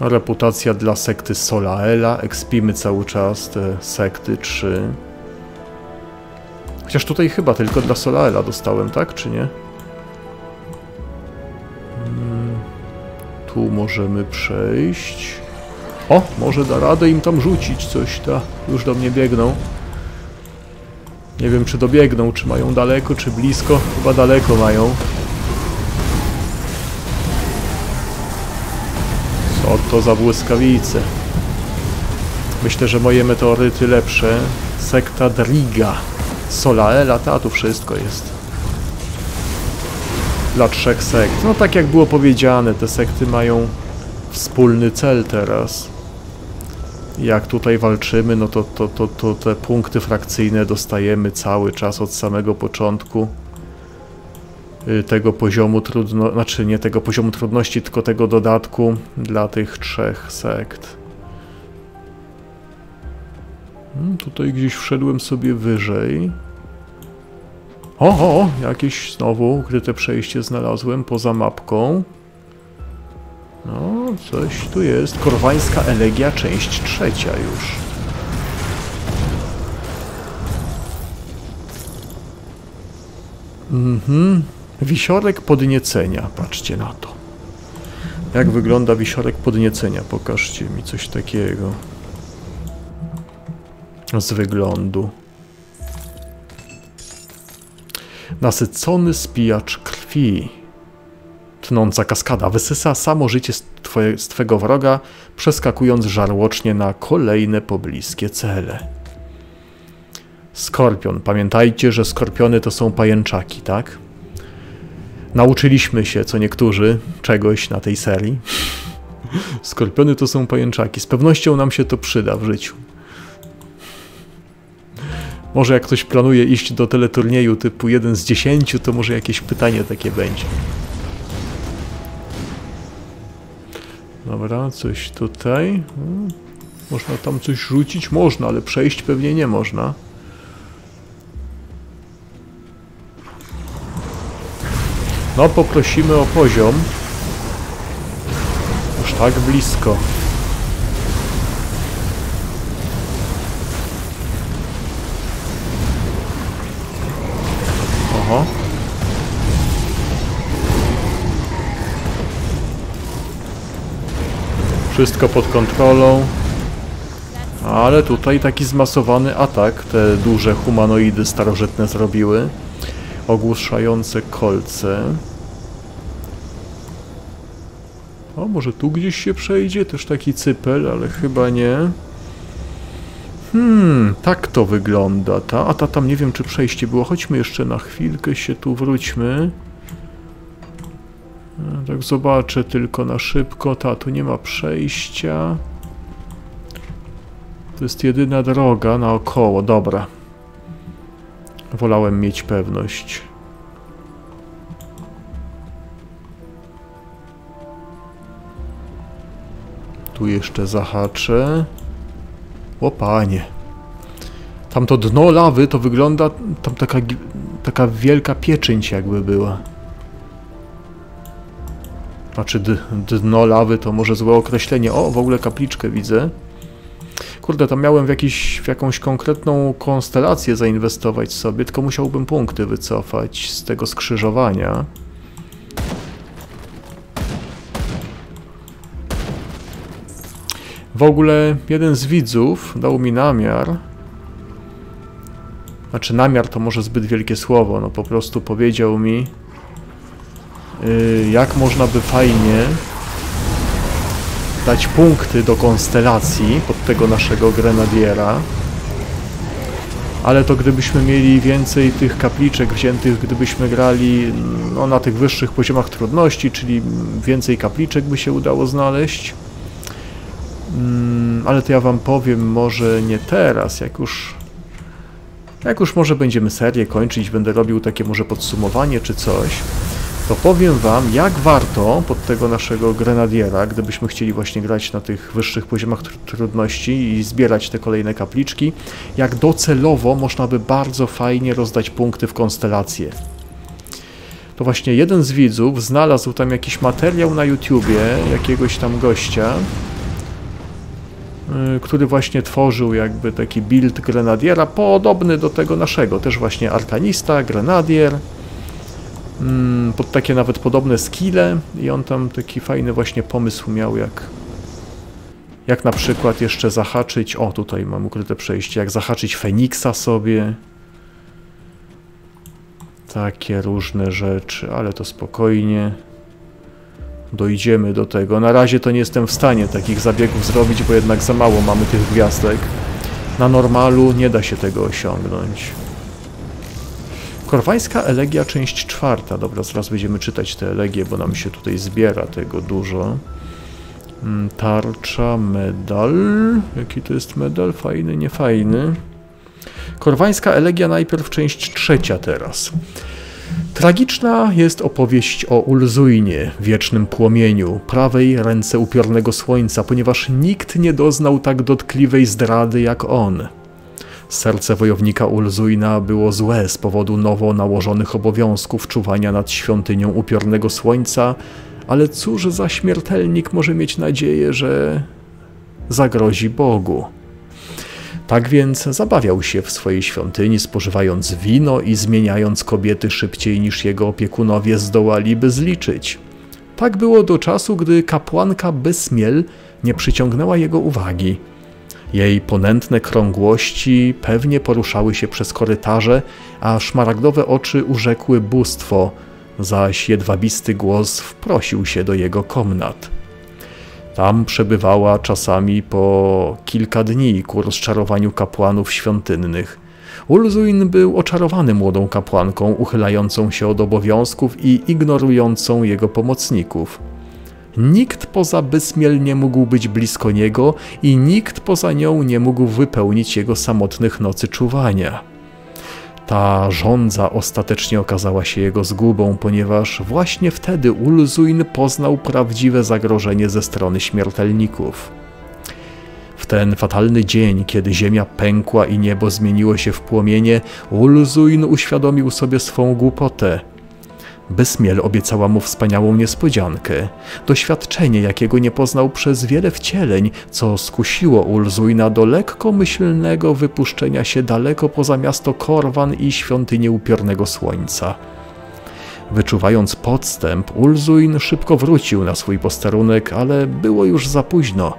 Reputacja dla sekty Solaela. Ekspimy cały czas te sekty 3. Chociaż tutaj chyba tylko dla Solaela dostałem, tak? Czy nie? Hmm. Tu możemy przejść. O, może da radę im tam rzucić coś, ta. Już do mnie biegną. Nie wiem, czy dobiegną, czy mają daleko, czy blisko. Chyba daleko mają. Oto za błyskawice. Myślę, że moje meteoryty lepsze. Sekta Driga. Solaela, ta tu wszystko jest. dla trzech sekt. No tak jak było powiedziane, te sekty mają wspólny cel teraz. Jak tutaj walczymy, no to, to, to, to te punkty frakcyjne dostajemy cały czas od samego początku tego poziomu trudności, znaczy nie tego poziomu trudności, tylko tego dodatku dla tych trzech sekt. Hmm, tutaj gdzieś wszedłem sobie wyżej. O, o, jakieś znowu ukryte przejście znalazłem poza mapką. No, coś tu jest. Korwańska Elegia, część trzecia już. Mhm. Wisiorek podniecenia, patrzcie na to. Jak wygląda wisiorek podniecenia? Pokażcie mi coś takiego. Z wyglądu. Nasycony spijacz krwi. Tnąca kaskada wysysa samo życie z, twoje, z twego wroga, przeskakując żarłocznie na kolejne pobliskie cele. Skorpion. Pamiętajcie, że skorpiony to są pajęczaki, tak? Nauczyliśmy się, co niektórzy, czegoś na tej serii. Skorpiony to są pajęczaki. Z pewnością nam się to przyda w życiu. Może jak ktoś planuje iść do teleturnieju typu 1 z 10, to może jakieś pytanie takie będzie. Dobra, coś tutaj. Hmm. Można tam coś rzucić? Można, ale przejść pewnie nie można. No, poprosimy o poziom. Już tak blisko. Oho. Wszystko pod kontrolą. Ale tutaj taki zmasowany atak te duże humanoidy starożytne zrobiły. Ogłuszające kolce. O, może tu gdzieś się przejdzie? Też taki cypel, ale chyba nie. Hmm, tak to wygląda. Ta, a ta tam nie wiem, czy przejście było. Chodźmy jeszcze na chwilkę, się tu wróćmy. E, tak zobaczę tylko na szybko. Ta, tu nie ma przejścia. To jest jedyna droga naokoło. Dobra. Wolałem mieć pewność. Tu jeszcze zahaczę. O panie. Tam to dno lawy to wygląda, tam taka, taka wielka pieczęć jakby była. Znaczy dno lawy to może złe określenie. O, w ogóle kapliczkę widzę. Kurde, tam miałem w, jakiś, w jakąś konkretną konstelację zainwestować sobie, tylko musiałbym punkty wycofać z tego skrzyżowania. W ogóle jeden z widzów dał mi namiar, znaczy namiar to może zbyt wielkie słowo, no po prostu powiedział mi, yy, jak można by fajnie dać punkty do konstelacji pod tego naszego grenadiera. Ale to gdybyśmy mieli więcej tych kapliczek wziętych, gdybyśmy grali no, na tych wyższych poziomach trudności, czyli więcej kapliczek by się udało znaleźć. Mm, ale to ja wam powiem może nie teraz, jak już jak już może będziemy serię kończyć, będę robił takie może podsumowanie czy coś, to powiem wam, jak warto pod tego naszego grenadiera, gdybyśmy chcieli właśnie grać na tych wyższych poziomach tr trudności i zbierać te kolejne kapliczki, jak docelowo można by bardzo fajnie rozdać punkty w konstelację. To właśnie jeden z widzów znalazł tam jakiś materiał na YouTubie jakiegoś tam gościa, Y, który właśnie tworzył jakby taki build grenadiera podobny do tego naszego, też właśnie arkanista, grenadier, pod takie nawet podobne skille i on tam taki fajny właśnie pomysł miał jak jak na przykład jeszcze zahaczyć, o tutaj mam ukryte przejście, jak zahaczyć Feniksa sobie takie różne rzeczy, ale to spokojnie dojdziemy do tego. Na razie to nie jestem w stanie takich zabiegów zrobić, bo jednak za mało mamy tych gwiazdek. Na normalu nie da się tego osiągnąć. Korwańska elegia, część czwarta. Dobra, zaraz będziemy czytać te elegie, bo nam się tutaj zbiera tego dużo. Mm, tarcza, medal. Jaki to jest medal? Fajny, niefajny. Korwańska elegia najpierw, część trzecia teraz. Tragiczna jest opowieść o Ulzuinie, wiecznym płomieniu, prawej ręce upiornego słońca, ponieważ nikt nie doznał tak dotkliwej zdrady jak on. Serce wojownika Ulzuina było złe z powodu nowo nałożonych obowiązków czuwania nad świątynią upiornego słońca, ale cóż za śmiertelnik może mieć nadzieję, że zagrozi Bogu. Tak więc zabawiał się w swojej świątyni, spożywając wino i zmieniając kobiety szybciej niż jego opiekunowie zdołaliby zliczyć. Tak było do czasu, gdy kapłanka Besmiel nie przyciągnęła jego uwagi. Jej ponętne krągłości pewnie poruszały się przez korytarze, a szmaragdowe oczy urzekły bóstwo, zaś jedwabisty głos wprosił się do jego komnat. Tam przebywała czasami po kilka dni ku rozczarowaniu kapłanów świątynnych. Ulzuin był oczarowany młodą kapłanką, uchylającą się od obowiązków i ignorującą jego pomocników. Nikt poza Bysmiel nie mógł być blisko niego i nikt poza nią nie mógł wypełnić jego samotnych nocy czuwania. Ta żądza ostatecznie okazała się jego zgubą, ponieważ właśnie wtedy Ulzuin poznał prawdziwe zagrożenie ze strony śmiertelników. W ten fatalny dzień, kiedy ziemia pękła i niebo zmieniło się w płomienie, Ulzuin uświadomił sobie swą głupotę – Besmiel obiecała mu wspaniałą niespodziankę, doświadczenie, jakiego nie poznał przez wiele wcieleń, co skusiło Ulzuina do lekkomyślnego wypuszczenia się daleko poza miasto Korwan i świątynię upiornego słońca. Wyczuwając podstęp, Ulzuin szybko wrócił na swój posterunek, ale było już za późno.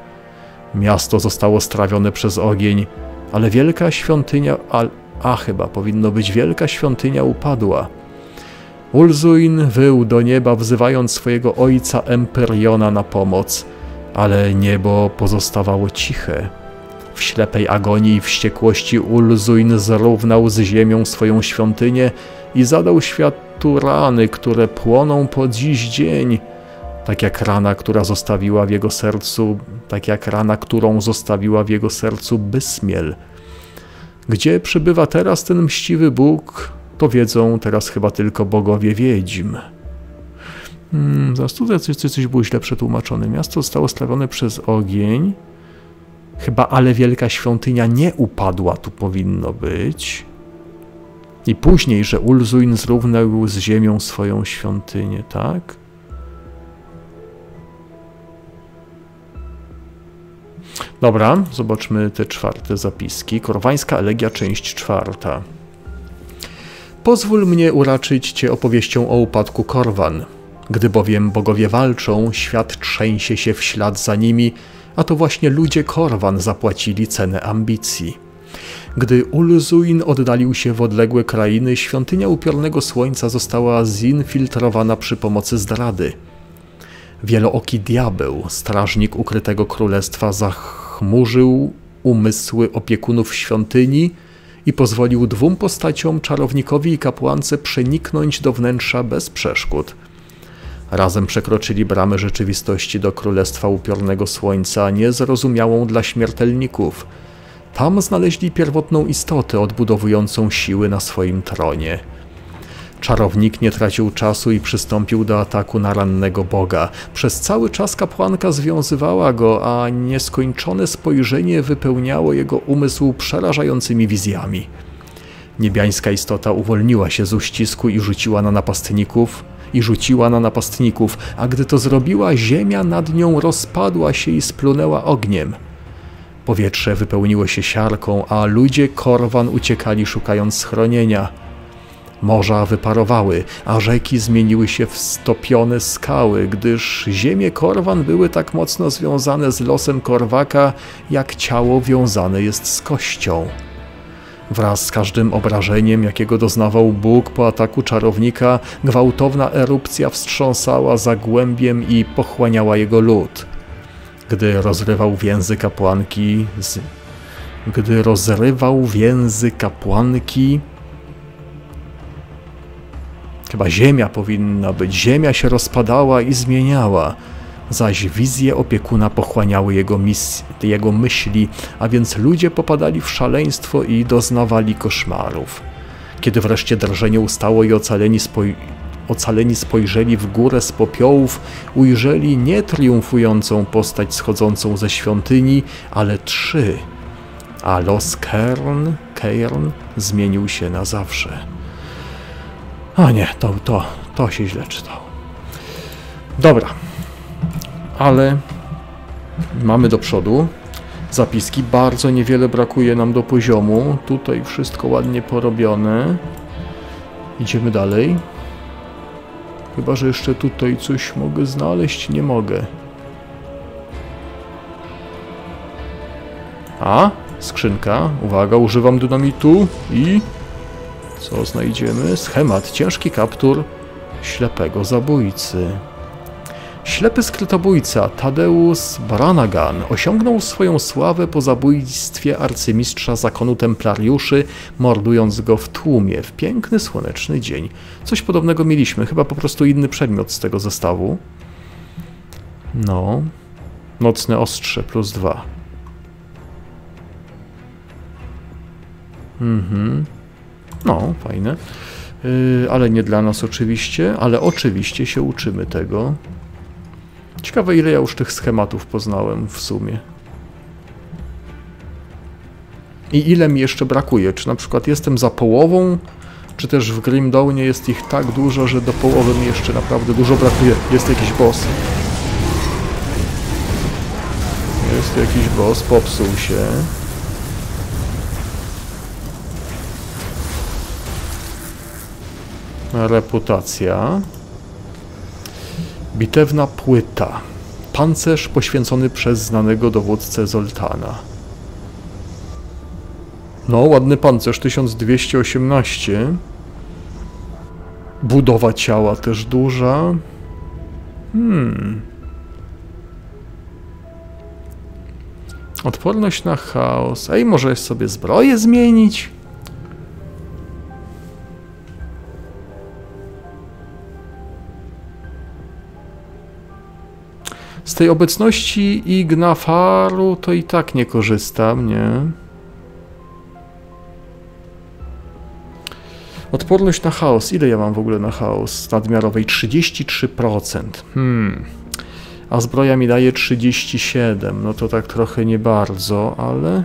Miasto zostało strawione przez ogień, ale wielka świątynia, a, a chyba powinno być wielka świątynia upadła – Ulzuin wył do nieba, wzywając swojego ojca Emperiona na pomoc, ale niebo pozostawało ciche. W ślepej agonii i wściekłości Ulzuin zrównał z ziemią swoją świątynię i zadał światu rany, które płoną po dziś dzień, tak jak rana, która zostawiła w jego sercu, tak jak rana, którą zostawiła w jego sercu Bysmiel. Gdzie przybywa teraz ten mściwy Bóg, to wiedzą teraz chyba tylko bogowie wiedźm. Hmm, zaraz tutaj coś, coś, coś było źle przetłumaczone. Miasto zostało strawione przez ogień. Chyba, ale wielka świątynia nie upadła, tu powinno być. I później, że Ulzuin zrównał z ziemią swoją świątynię, tak? Dobra, zobaczmy te czwarte zapiski. Korwańska elegia, część czwarta. Pozwól mnie uraczyć Cię opowieścią o upadku Korwan. Gdy bowiem bogowie walczą, świat trzęsie się w ślad za nimi, a to właśnie ludzie Korwan zapłacili cenę ambicji. Gdy Ulzuin oddalił się w odległe krainy, świątynia upiornego słońca została zinfiltrowana przy pomocy zdrady. Wielooki diabeł, strażnik ukrytego królestwa, zachmurzył umysły opiekunów świątyni, i pozwolił dwóm postaciom, czarownikowi i kapłance, przeniknąć do wnętrza bez przeszkód. Razem przekroczyli bramy rzeczywistości do Królestwa Upiornego Słońca, niezrozumiałą dla śmiertelników. Tam znaleźli pierwotną istotę odbudowującą siły na swoim tronie – Czarownik nie tracił czasu i przystąpił do ataku na rannego boga. Przez cały czas kapłanka związywała go, a nieskończone spojrzenie wypełniało jego umysł przerażającymi wizjami. Niebiańska istota uwolniła się z uścisku i rzuciła na napastników, i rzuciła na napastników, a gdy to zrobiła, ziemia nad nią rozpadła się i splunęła ogniem. Powietrze wypełniło się siarką, a ludzie Korwan uciekali szukając schronienia. Morza wyparowały, a rzeki zmieniły się w stopione skały, gdyż ziemie Korwan były tak mocno związane z losem Korwaka, jak ciało wiązane jest z kością. Wraz z każdym obrażeniem, jakiego doznawał Bóg po ataku czarownika, gwałtowna erupcja wstrząsała zagłębiem i pochłaniała jego lud. Gdy rozrywał więzy kapłanki, z... gdy rozrywał więzy kapłanki, Chyba ziemia powinna być. Ziemia się rozpadała i zmieniała. Zaś wizje opiekuna pochłaniały jego, jego myśli, a więc ludzie popadali w szaleństwo i doznawali koszmarów. Kiedy wreszcie drżenie ustało i ocaleni, spoj- ocaleni spojrzeli w górę z popiołów, ujrzeli nie triumfującą postać schodzącą ze świątyni, ale trzy. A los Kern, Cairn zmienił się na zawsze. A nie, to, to, to się źle czytało. Dobra, ale mamy do przodu zapiski. Bardzo niewiele brakuje nam do poziomu. Tutaj wszystko ładnie porobione. Idziemy dalej. Chyba, że jeszcze tutaj coś mogę znaleźć. Nie mogę. A, skrzynka. Uwaga, używam dynamitu i... Co znajdziemy? Schemat. Ciężki kaptur ślepego zabójcy. Ślepy skrytobójca Tadeusz Branagan osiągnął swoją sławę po zabójstwie arcymistrza zakonu templariuszy, mordując go w tłumie w piękny, słoneczny dzień. Coś podobnego mieliśmy, chyba po prostu inny przedmiot z tego zestawu. No. Nocne ostrze plus dwa. Mhm. No, fajne. Yy, ale nie dla nas oczywiście, ale oczywiście się uczymy tego. Ciekawe ile ja już tych schematów poznałem w sumie. I ile mi jeszcze brakuje? Czy na przykład jestem za połową, czy też w Grim Dawnie jest ich tak dużo, że do połowy mi jeszcze naprawdę dużo brakuje. Jest jakiś boss. Jest jakiś boss, popsuł się. Reputacja. Bitewna płyta. Pancerz poświęcony przez znanego dowódcę Zoltana. No, ładny pancerz, 1218. Budowa ciała też duża. Hmm. Odporność na chaos. Ej, może sobie zbroję zmienić? Z tej obecności Ignafaru to i tak nie korzystam, nie? Odporność na chaos. Ile ja mam w ogóle na chaos nadmiarowej? 33%. Hmm. A zbroja mi daje 37. No to tak trochę nie bardzo, ale...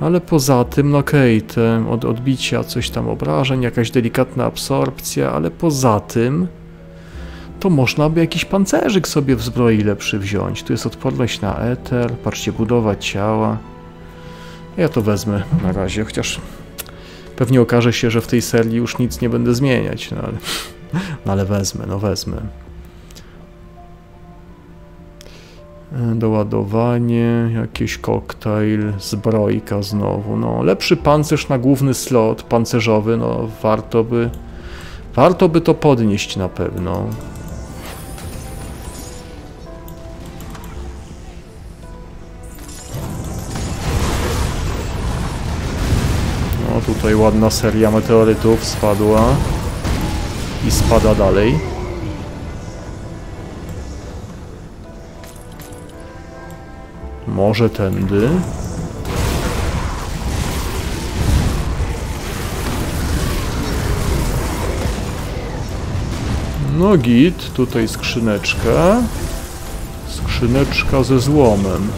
Ale poza tym, no okej, okay, te od odbicia, coś tam obrażeń, jakaś delikatna absorpcja, ale poza tym to można by jakiś pancerzyk sobie w zbroi lepszy wziąć. Tu jest odporność na eter, patrzcie, budowa ciała. Ja to wezmę na razie, chociaż pewnie okaże się, że w tej serii już nic nie będę zmieniać, no ale, no ale wezmę, no wezmę. Doładowanie, jakiś koktajl, zbrojka znowu, no lepszy pancerz na główny slot pancerzowy, no warto by, warto by to podnieść na pewno. Tutaj ładna seria meteorytów spadła i spada dalej. Może tędy. No git, tutaj skrzyneczka. Skrzyneczka ze złomem.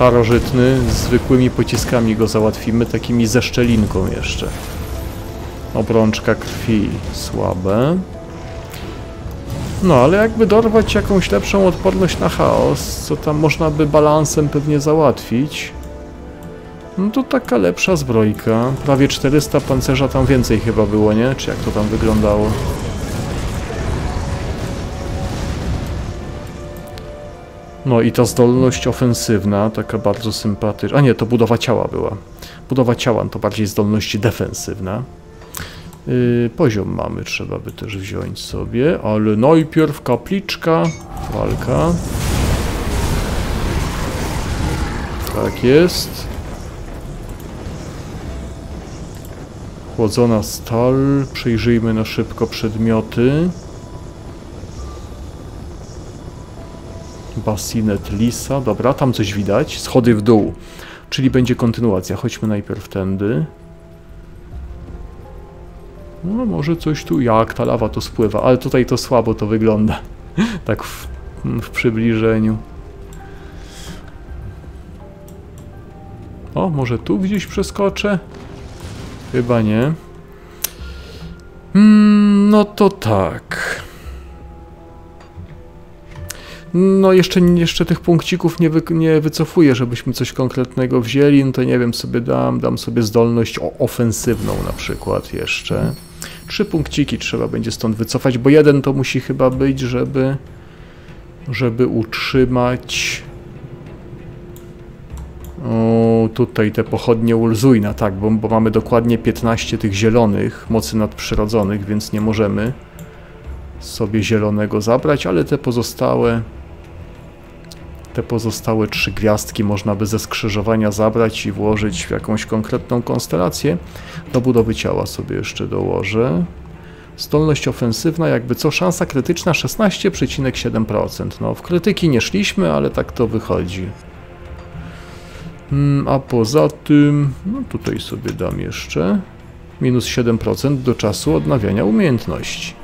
Starożytny, zwykłymi pociskami go załatwimy, takimi ze szczelinką jeszcze. Obrączka krwi słabe. No, ale jakby dorwać jakąś lepszą odporność na chaos, co tam można by balansem pewnie załatwić, no to taka lepsza zbrojka. Prawie 400 pancerza tam więcej chyba było, nie? Czy jak to tam wyglądało? No i ta zdolność ofensywna, taka bardzo sympatyczna. A nie, to budowa ciała była. Budowa ciała to bardziej zdolność defensywna. Yy, poziom mamy, trzeba by też wziąć sobie, ale najpierw kapliczka, walka. Tak jest. Chłodzona stal. Przyjrzyjmy na szybko przedmioty. Basinet Lisa. Dobra, tam coś widać. Schody w dół. Czyli będzie kontynuacja. Chodźmy najpierw tędy. No, może coś tu... Jak ta lawa to spływa. Ale tutaj to słabo to wygląda. tak w, w przybliżeniu. O, może tu gdzieś przeskoczę? Chyba nie. Mm, no to tak. No jeszcze, jeszcze tych punkcików nie, wy, nie wycofuję, żebyśmy coś konkretnego wzięli, no to nie wiem, sobie dam, dam sobie zdolność ofensywną na przykład jeszcze. Trzy punkciki trzeba będzie stąd wycofać, bo jeden to musi chyba być, żeby, żeby utrzymać o, tutaj te pochodnie ulzujna, tak, bo, bo mamy dokładnie 15 tych zielonych mocy nadprzyrodzonych, więc nie możemy sobie zielonego zabrać, ale te pozostałe te pozostałe trzy gwiazdki można by ze skrzyżowania zabrać i włożyć w jakąś konkretną konstelację. Do budowy ciała sobie jeszcze dołożę. Zdolność ofensywna, jakby co, szansa krytyczna 16,7%. No, w krytyki nie szliśmy, ale tak to wychodzi. Hmm, a poza tym, no tutaj sobie dam jeszcze minus 7% do czasu odnawiania umiejętności.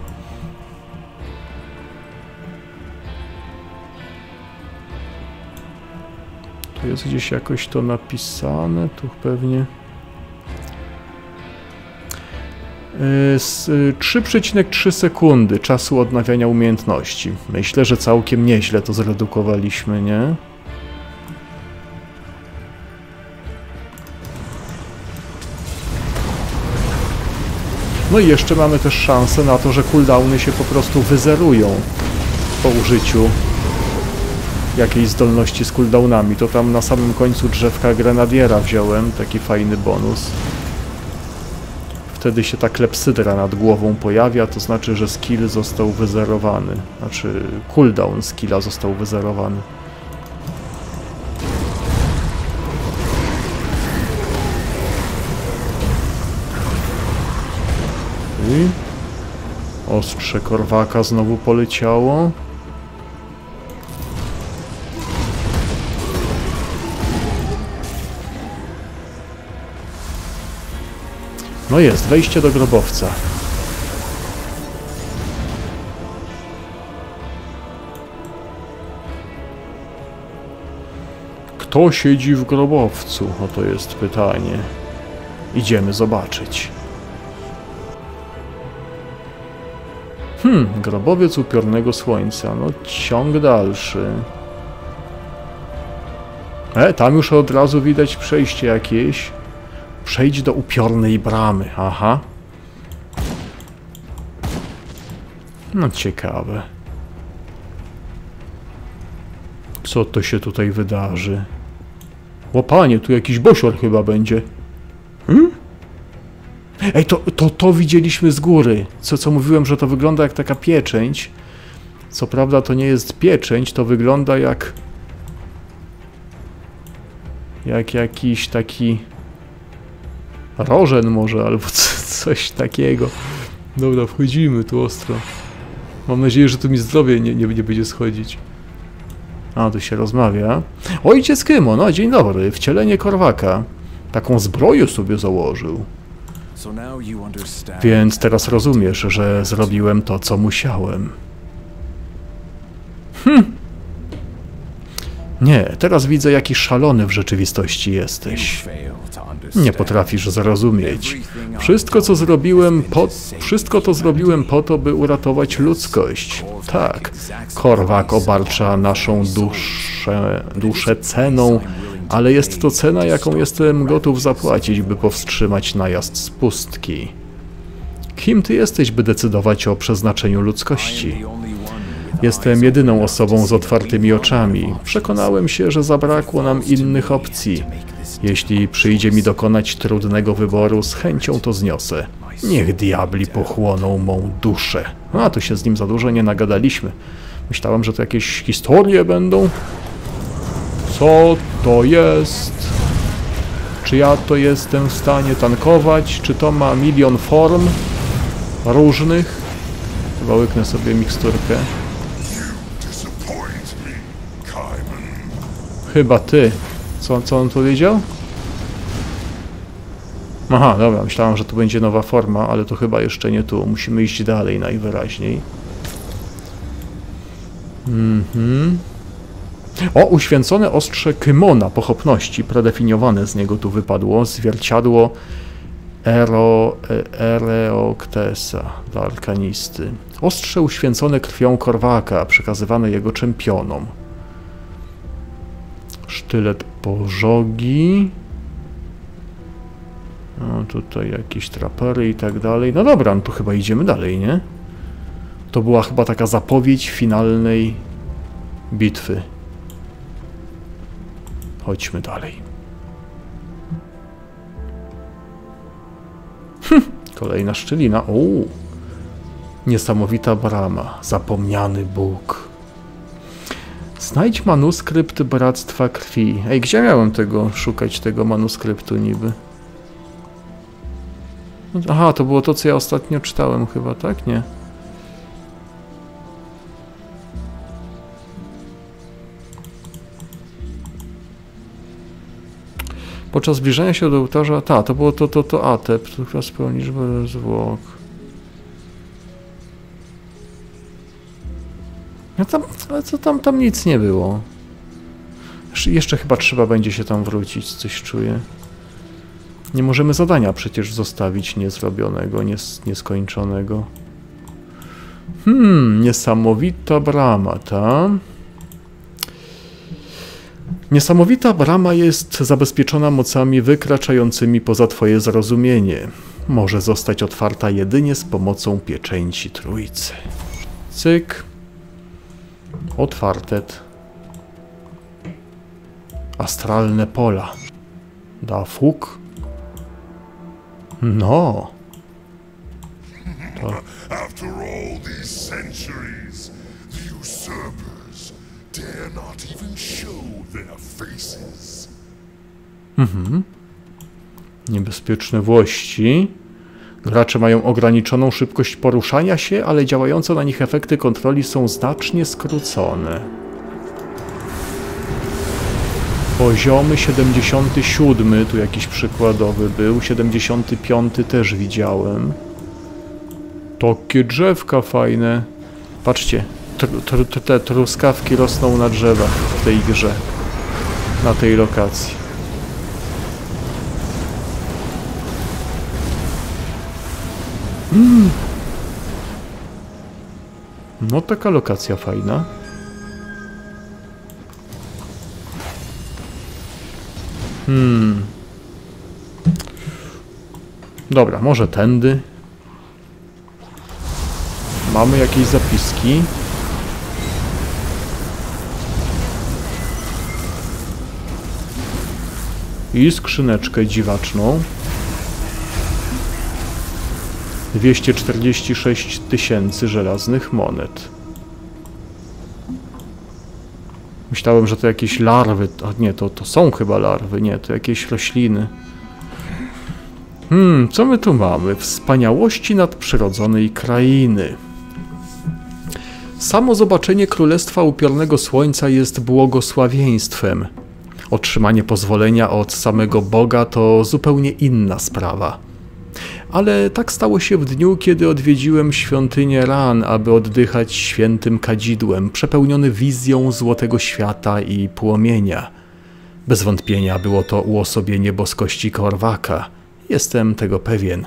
Jest gdzieś jakoś to napisane, tu pewnie... 3,3 y, sekundy czasu odnawiania umiejętności. Myślę, że całkiem nieźle to zredukowaliśmy, nie? No i jeszcze mamy też szansę na to, że cooldowny się po prostu wyzerują po użyciu jakiejś zdolności z cooldownami. To tam na samym końcu drzewka grenadiera wziąłem, taki fajny bonus. Wtedy się ta klepsydra nad głową pojawia, to znaczy, że skill został wyzerowany. Znaczy cooldown skilla został wyzerowany. I ostrze korwaka znowu poleciało. No jest, wejście do grobowca. Kto siedzi w grobowcu? Oto jest pytanie. Idziemy zobaczyć. Hmm, grobowiec upiornego słońca. No, ciąg dalszy. E, tam już od razu widać przejście jakieś. Przejdź do upiornej bramy. Aha. No ciekawe. Co to się tutaj wydarzy? Łopanie, tu jakiś bosior chyba będzie. Hmm? Ej, to, to, to widzieliśmy z góry. Co, co mówiłem, że to wygląda jak taka pieczęć. Co prawda to nie jest pieczęć, to wygląda jak... Jak jakiś taki... Rożen może, albo coś takiego. Dobra, wchodzimy tu ostro. Mam nadzieję, że tu mi zdrowie nie, nie, nie będzie schodzić. A, tu się rozmawia. Ojciec Kymo, no dzień dobry. Wcielenie Korwaka. Taką zbroję sobie założył. Więc teraz rozumiesz, że zrobiłem to, co musiałem. Hm. Nie, teraz widzę, jaki szalony w rzeczywistości jesteś. Nie potrafisz zrozumieć. Wszystko, co zrobiłem po... Wszystko to zrobiłem po to, by uratować ludzkość. Tak, Korwak obarcza naszą duszę, duszę ceną, ale jest to cena, jaką jestem gotów zapłacić, by powstrzymać najazd z pustki. Kim ty jesteś, by decydować o przeznaczeniu ludzkości? Jestem jedyną osobą z otwartymi oczami. Przekonałem się, że zabrakło nam innych opcji. Jeśli przyjdzie mi dokonać trudnego wyboru, z chęcią to zniosę. Niech diabli pochłoną mą duszę. A, tu się z nim za dużo nie nagadaliśmy. Myślałem, że to jakieś historie będą. Co to jest? Czy ja to jestem w stanie tankować? Czy to ma milion form różnych? Chyba sobie miksturkę. Chyba ty. Co, co on powiedział? Aha, dobra, myślałem, że tu będzie nowa forma, ale to chyba jeszcze nie tu. Musimy iść dalej najwyraźniej. Mhm. O, uświęcone ostrze Kymona pochopności, predefiniowane z niego tu wypadło, zwierciadło Ero, Ereoktesa dla arkanisty. Ostrze uświęcone krwią Korwaka, przekazywane jego czempionom. Sztylet pożogi. No tutaj jakieś trapery i tak dalej. No dobra, no to chyba idziemy dalej, nie? To była chyba taka zapowiedź finalnej bitwy. Chodźmy dalej. Hm, kolejna szczelina. O, niesamowita brama. Zapomniany Bóg. Znajdź manuskrypt Bractwa Krwi. Ej, gdzie miałem tego szukać, tego manuskryptu niby? Aha, to było to, co ja ostatnio czytałem chyba, tak? Nie. Podczas zbliżania się do ołtarza... Ta, to było to, to, to Atep, która spełni liczbę zwłok. No tam, co tam, tam nic nie było. Jeszcze chyba trzeba będzie się tam wrócić, coś czuję. Nie możemy zadania przecież zostawić niezrobionego, nies nieskończonego. Hmm, niesamowita brama, ta. Niesamowita brama jest zabezpieczona mocami wykraczającymi poza Twoje zrozumienie. Może zostać otwarta jedynie z pomocą pieczęci Trójcy. Cyk. Otwartet. Astralne pola. Da fuk. No. To. After all these centuries, the usurpers dare not even show their faces. Mhm. Niebezpieczne włości. Gracze mają ograniczoną szybkość poruszania się, ale działające na nich efekty kontroli są znacznie skrócone. Poziomy 77, tu jakiś przykładowy był, 75 też widziałem. Takie drzewka fajne. Patrzcie, tr tr te truskawki rosną na drzewach w tej grze, na tej lokacji. Mm. No taka lokacja fajna. Hmm. Dobra, może tędy. Mamy jakieś zapiski. I skrzyneczkę dziwaczną. 246 tysięcy żelaznych monet. Myślałem, że to jakieś larwy. A nie, to, to są chyba larwy. Nie, to jakieś rośliny. Hmm, co my tu mamy? Wspaniałości nadprzyrodzonej krainy. Samo zobaczenie Królestwa Upiornego Słońca jest błogosławieństwem. Otrzymanie pozwolenia od samego Boga to zupełnie inna sprawa ale tak stało się w dniu, kiedy odwiedziłem świątynię Ran, aby oddychać świętym kadzidłem, przepełniony wizją złotego świata i płomienia. Bez wątpienia było to uosobienie boskości Korwaka. Jestem tego pewien.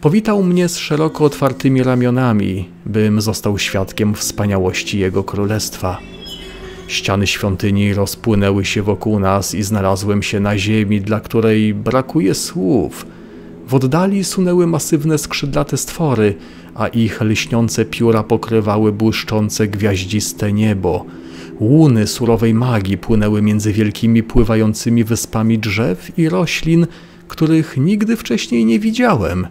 Powitał mnie z szeroko otwartymi ramionami, bym został świadkiem wspaniałości jego królestwa. Ściany świątyni rozpłynęły się wokół nas i znalazłem się na ziemi, dla której brakuje słów – w oddali sunęły masywne skrzydlate stwory, a ich lśniące pióra pokrywały błyszczące gwiaździste niebo. Łuny surowej magii płynęły między wielkimi pływającymi wyspami drzew i roślin, których nigdy wcześniej nie widziałem.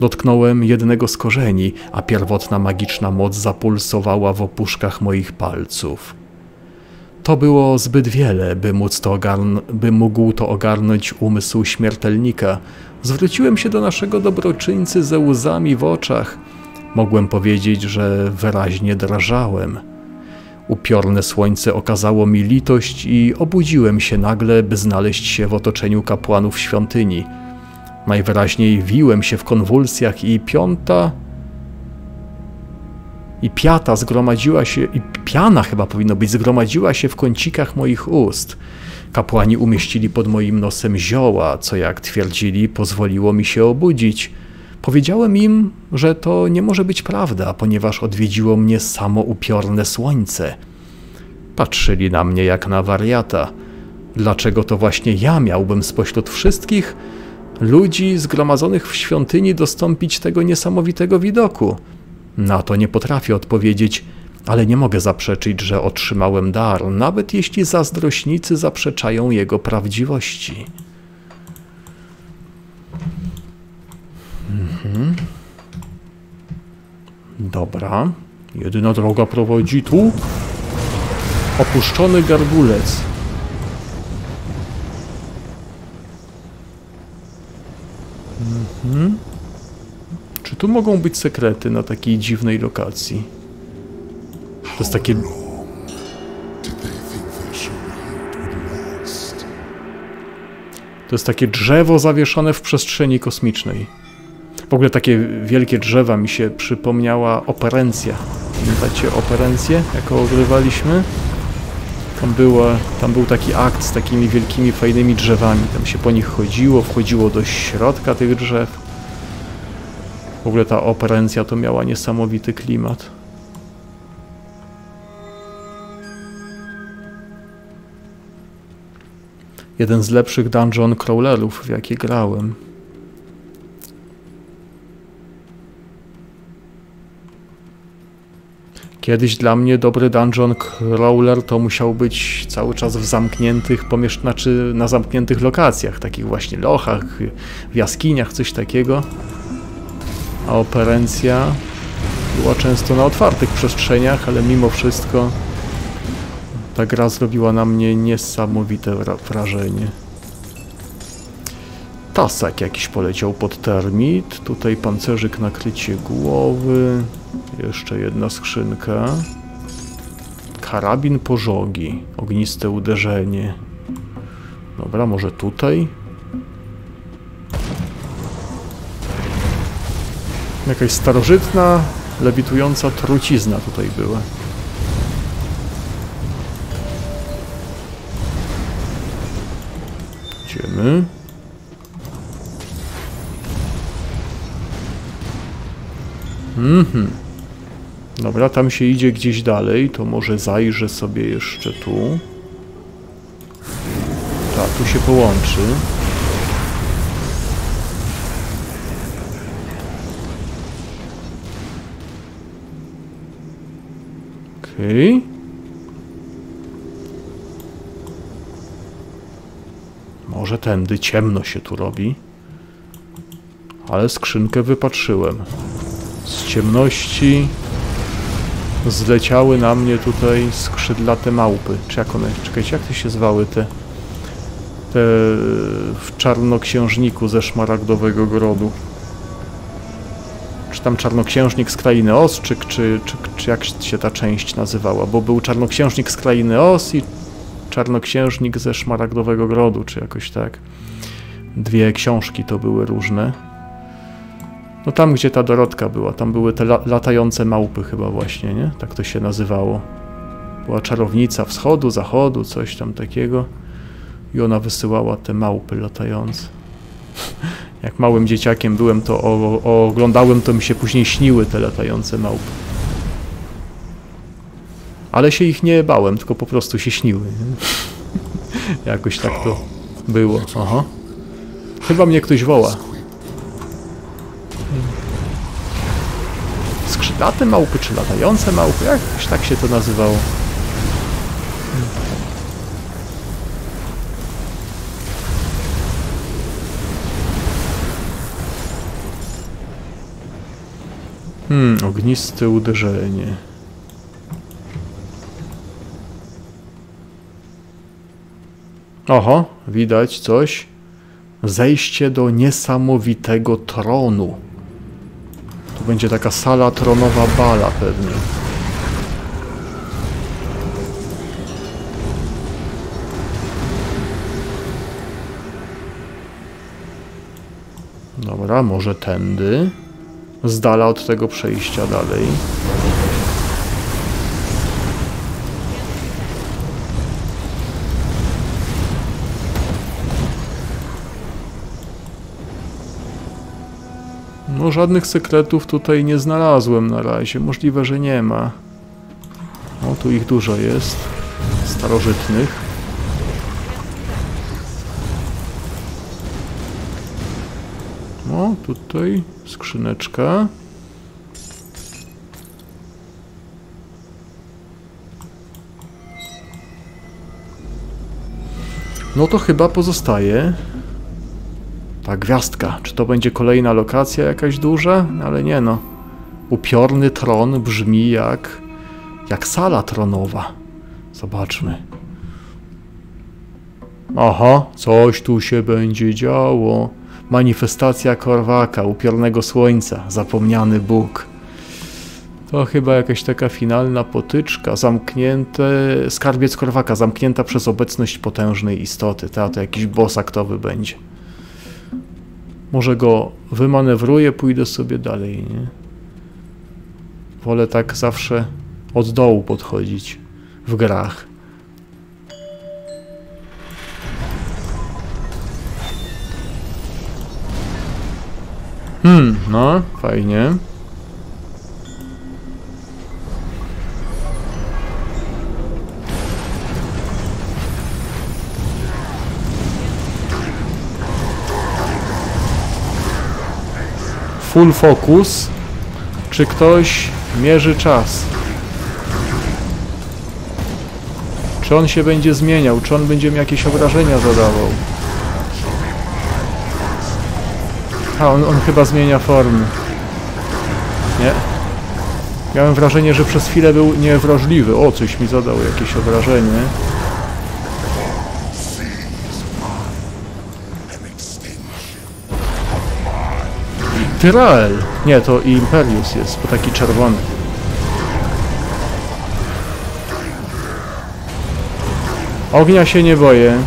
Dotknąłem jednego z korzeni, a pierwotna magiczna moc zapulsowała w opuszkach moich palców. To było zbyt wiele, by, móc to by mógł to ogarnąć umysł śmiertelnika. Zwróciłem się do naszego dobroczyńcy ze łzami w oczach. Mogłem powiedzieć, że wyraźnie drażałem. Upiorne słońce okazało mi litość i obudziłem się nagle, by znaleźć się w otoczeniu kapłanów świątyni. Najwyraźniej wiłem się w konwulsjach i piąta i piata zgromadziła się, i piana chyba powinno być, zgromadziła się w kącikach moich ust. Kapłani umieścili pod moim nosem zioła, co jak twierdzili, pozwoliło mi się obudzić. Powiedziałem im, że to nie może być prawda, ponieważ odwiedziło mnie samo upiorne słońce. Patrzyli na mnie jak na wariata. Dlaczego to właśnie ja miałbym spośród wszystkich ludzi zgromadzonych w świątyni dostąpić tego niesamowitego widoku? Na to nie potrafię odpowiedzieć, ale nie mogę zaprzeczyć, że otrzymałem dar, nawet jeśli zazdrośnicy zaprzeczają jego prawdziwości. Mhm. Dobra. Jedyna droga prowadzi tu. Opuszczony garbulec. Mhm. Czy tu mogą być sekrety na takiej dziwnej lokacji? To jest takie... To jest takie drzewo zawieszone w przestrzeni kosmicznej. W ogóle takie wielkie drzewa mi się przypomniała operencja. Pamiętacie operencję, jaką ogrywaliśmy? Tam, była, tam był taki akt z takimi wielkimi, fajnymi drzewami. Tam się po nich chodziło, wchodziło do środka tych drzew. W ogóle ta operencja to miała niesamowity klimat. Jeden z lepszych dungeon crawlerów, w jakie grałem. Kiedyś dla mnie dobry dungeon crawler to musiał być cały czas w zamkniętych pomieszczeniach, znaczy na zamkniętych lokacjach, takich właśnie lochach, w jaskiniach, coś takiego. A operencja była często na otwartych przestrzeniach, ale mimo wszystko ta gra zrobiła na mnie niesamowite wrażenie. Tasak jakiś poleciał pod termit. Tutaj pancerzyk nakrycie głowy. Jeszcze jedna skrzynka. Karabin pożogi. Ogniste uderzenie. Dobra, może tutaj? Jakaś starożytna, lewitująca trucizna tutaj była. Idziemy. Mhm. Dobra, tam się idzie gdzieś dalej, to może zajrzę sobie jeszcze tu. Tak, tu się połączy. Okej. Okay. Może tędy ciemno się tu robi. Ale skrzynkę wypatrzyłem. Z ciemności zleciały na mnie tutaj skrzydlate małpy. Czy jak one, czekajcie, jak to się zwały te, te w czarnoksiężniku ze szmaragdowego grodu? Tam czarnoksiężnik z krainy Ostrzyk, czy, czy, czy jak się ta część nazywała? Bo był czarnoksiężnik z krainy Os i czarnoksiężnik ze szmaragdowego grodu, czy jakoś tak. Dwie książki to były różne. No tam, gdzie ta Dorotka była, tam były te la latające małpy chyba właśnie, nie? Tak to się nazywało. Była czarownica wschodu, zachodu, coś tam takiego. I ona wysyłała te małpy latające. Jak małym dzieciakiem byłem, to o, o, oglądałem, to mi się później śniły te latające małpy. Ale się ich nie bałem, tylko po prostu się śniły. Jakoś tak to było. Aha. Chyba mnie ktoś woła. Skrzydlate małpy, czy latające małpy? Jakoś tak się to nazywało. Hmm, ogniste uderzenie. Oho, widać coś. Zejście do niesamowitego tronu. Tu będzie taka sala tronowa bala pewnie. Dobra, może tędy. Z dala od tego przejścia dalej. No, żadnych sekretów tutaj nie znalazłem na razie. Możliwe, że nie ma. O, tu ich dużo jest. Starożytnych. Tutaj skrzyneczka. No to chyba pozostaje ta gwiazdka. Czy to będzie kolejna lokacja jakaś duża? Ale nie no. Upiorny tron brzmi jak jak sala tronowa. Zobaczmy. Aha, coś tu się będzie działo. Manifestacja Korwaka, upiornego słońca, zapomniany Bóg. To chyba jakaś taka finalna potyczka, zamknięte, skarbiec Korwaka, zamknięta przez obecność potężnej istoty. Ta to jakiś boss aktowy będzie. Może go wymanewruję, pójdę sobie dalej, nie? Wolę tak zawsze od dołu podchodzić w grach. Hmm, no, fajnie. Full focus. Czy ktoś mierzy czas? Czy on się będzie zmieniał? Czy on będzie mi jakieś obrażenia zadawał? A, on, on chyba zmienia formy. Nie? Miałem wrażenie, że przez chwilę był niewrażliwy. O, coś mi zadał, jakieś obrażenie. Tyrael! Nie, to Imperius jest, bo taki czerwony. Ognia się nie boję.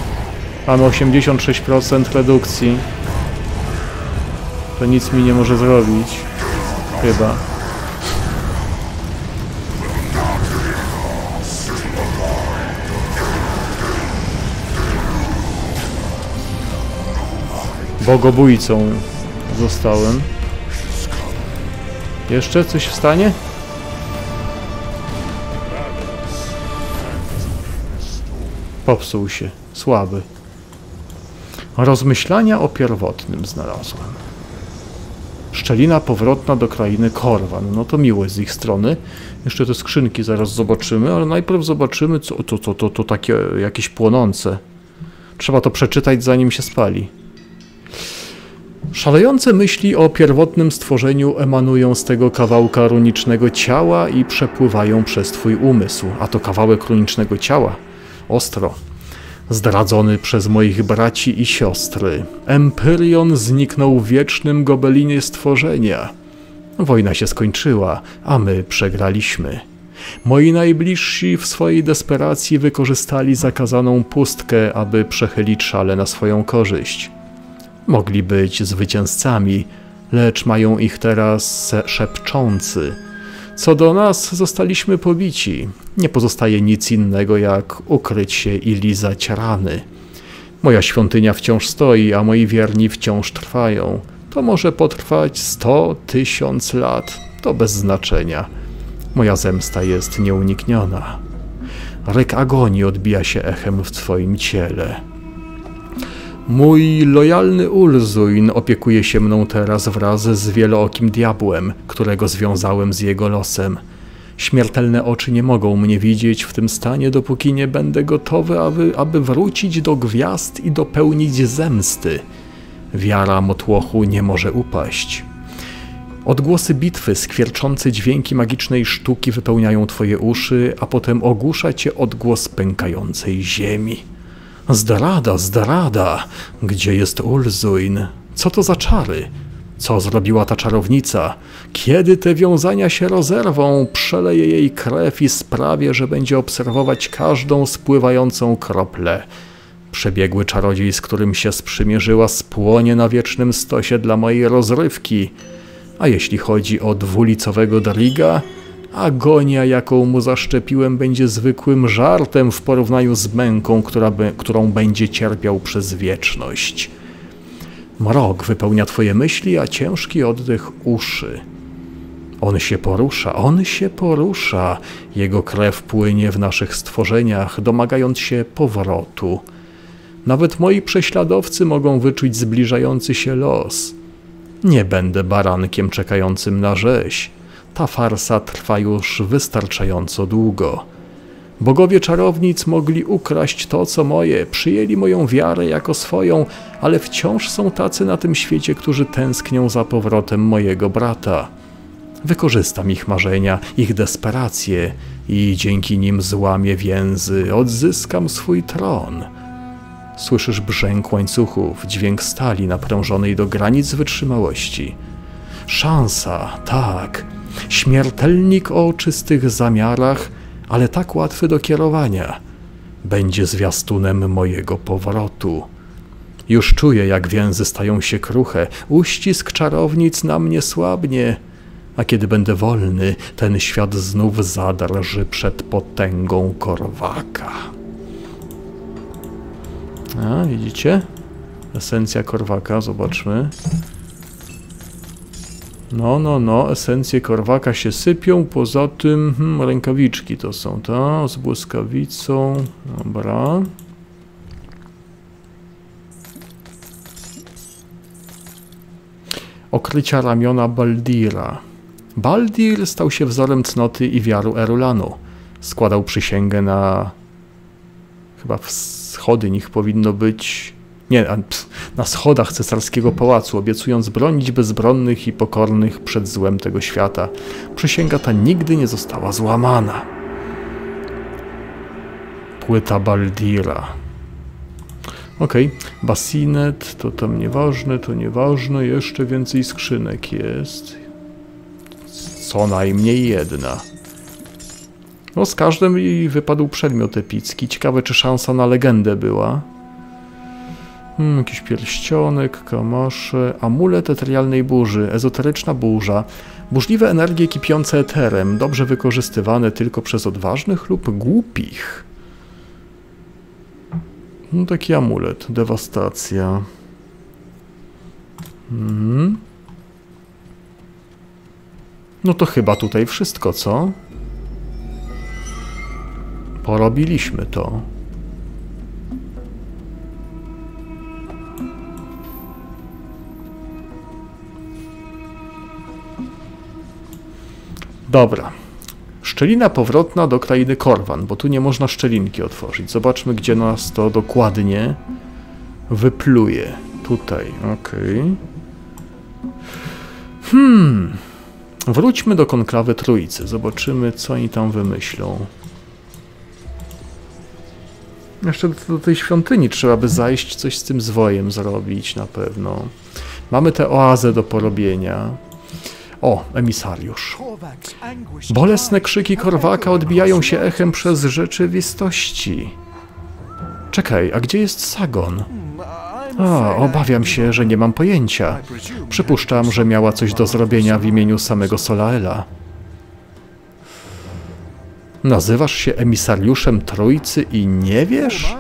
Mamy 86% redukcji. To nic mi nie może zrobić. Chyba. Bogobójcą zostałem. Jeszcze coś wstanie? Popsuł się. Słaby. Rozmyślania o pierwotnym znalazłem. Szczelina powrotna do krainy Korwan. No to miłe z ich strony. Jeszcze te skrzynki zaraz zobaczymy, ale najpierw zobaczymy, co to, to, to, to takie jakieś płonące. Trzeba to przeczytać, zanim się spali. Szalejące myśli o pierwotnym stworzeniu emanują z tego kawałka runicznego ciała i przepływają przez twój umysł. A to kawałek runicznego ciała. Ostro. Zdradzony przez moich braci i siostry. Empyrion zniknął w wiecznym gobelinie stworzenia. Wojna się skończyła, a my przegraliśmy. Moi najbliżsi w swojej desperacji wykorzystali zakazaną pustkę, aby przechylić szale na swoją korzyść. Mogli być zwycięzcami, lecz mają ich teraz szepczący. Co do nas, zostaliśmy pobici. Nie pozostaje nic innego, jak ukryć się i lizać rany. Moja świątynia wciąż stoi, a moi wierni wciąż trwają. To może potrwać sto, tysiąc lat. To bez znaczenia. Moja zemsta jest nieunikniona. Ryk agonii odbija się echem w twoim ciele. Mój lojalny Ulzuin opiekuje się mną teraz wraz z wielookim diabłem, którego związałem z jego losem. Śmiertelne oczy nie mogą mnie widzieć w tym stanie, dopóki nie będę gotowy, aby, aby wrócić do gwiazd i dopełnić zemsty. Wiara motłochu nie może upaść. Odgłosy bitwy, skwierczące dźwięki magicznej sztuki wypełniają twoje uszy, a potem ogłusza cię odgłos pękającej ziemi. Zdrada, zdrada! Gdzie jest Ulzuin? Co to za czary? Co zrobiła ta czarownica? Kiedy te wiązania się rozerwą, przeleje jej krew i sprawię, że będzie obserwować każdą spływającą kroplę. Przebiegły czarodziej, z którym się sprzymierzyła, spłonie na wiecznym stosie dla mojej rozrywki. A jeśli chodzi o dwulicowego Driga, agonia, jaką mu zaszczepiłem, będzie zwykłym żartem w porównaniu z męką, którą będzie cierpiał przez wieczność. Mrok wypełnia twoje myśli, a ciężki oddech uszy. On się porusza, on się porusza. Jego krew płynie w naszych stworzeniach, domagając się powrotu. Nawet moi prześladowcy mogą wyczuć zbliżający się los. Nie będę barankiem czekającym na rzeź. Ta farsa trwa już wystarczająco długo. Bogowie czarownic mogli ukraść to, co moje, przyjęli moją wiarę jako swoją, ale wciąż są tacy na tym świecie, którzy tęsknią za powrotem mojego brata. Wykorzystam ich marzenia, ich desperację i dzięki nim złamię więzy, odzyskam swój tron. Słyszysz brzęk łańcuchów, dźwięk stali naprężonej do granic wytrzymałości. Szansa, tak. Śmiertelnik o czystych zamiarach, ale tak łatwy do kierowania. Będzie zwiastunem mojego powrotu. Już czuję, jak więzy stają się kruche, uścisk czarownic na mnie słabnie, a kiedy będę wolny, ten świat znów zadrży przed potęgą korwaka. A, widzicie? Esencja korwaka, zobaczmy. No, no, no, esencje korwaka się sypią, poza tym hmm, rękawiczki to są, to z błyskawicą, dobra. Okrycia ramiona Baldira. Baldir stał się wzorem cnoty i wiaru Erulanu. Składał przysięgę na... chyba schody nich powinno być nie, na schodach cesarskiego pałacu, obiecując bronić bezbronnych i pokornych przed złem tego świata. Przysięga ta nigdy nie została złamana. Płyta Baldira. Okej, okay. basinet, to tam nieważne, to nieważne, jeszcze więcej skrzynek jest. Co najmniej jedna. No z każdym i wypadł przedmiot epicki. Ciekawe, czy szansa na legendę była. Hmm, jakiś pierścionek, kamasze, amulet eterialnej burzy, ezoteryczna burza, burzliwe energie kipiące eterem, dobrze wykorzystywane tylko przez odważnych lub głupich. No taki amulet, dewastacja. Hmm. No to chyba tutaj wszystko, co? Porobiliśmy to. Dobra. Szczelina powrotna do krainy Korwan, bo tu nie można szczelinki otworzyć. Zobaczmy, gdzie nas to dokładnie wypluje. Tutaj, ok. Hmm. Wróćmy do konklawy Trójcy. Zobaczymy, co oni tam wymyślą. Jeszcze do tej świątyni trzeba by zajść, coś z tym zwojem zrobić na pewno. Mamy tę oazę do porobienia. O, emisariusz. Bolesne krzyki Korwaka odbijają się echem przez rzeczywistości. Czekaj, a gdzie jest Sagon? A, obawiam się, że nie mam pojęcia. Przypuszczam, że miała coś do zrobienia w imieniu samego Solaela. Nazywasz się emisariuszem Trójcy i nie wiesz?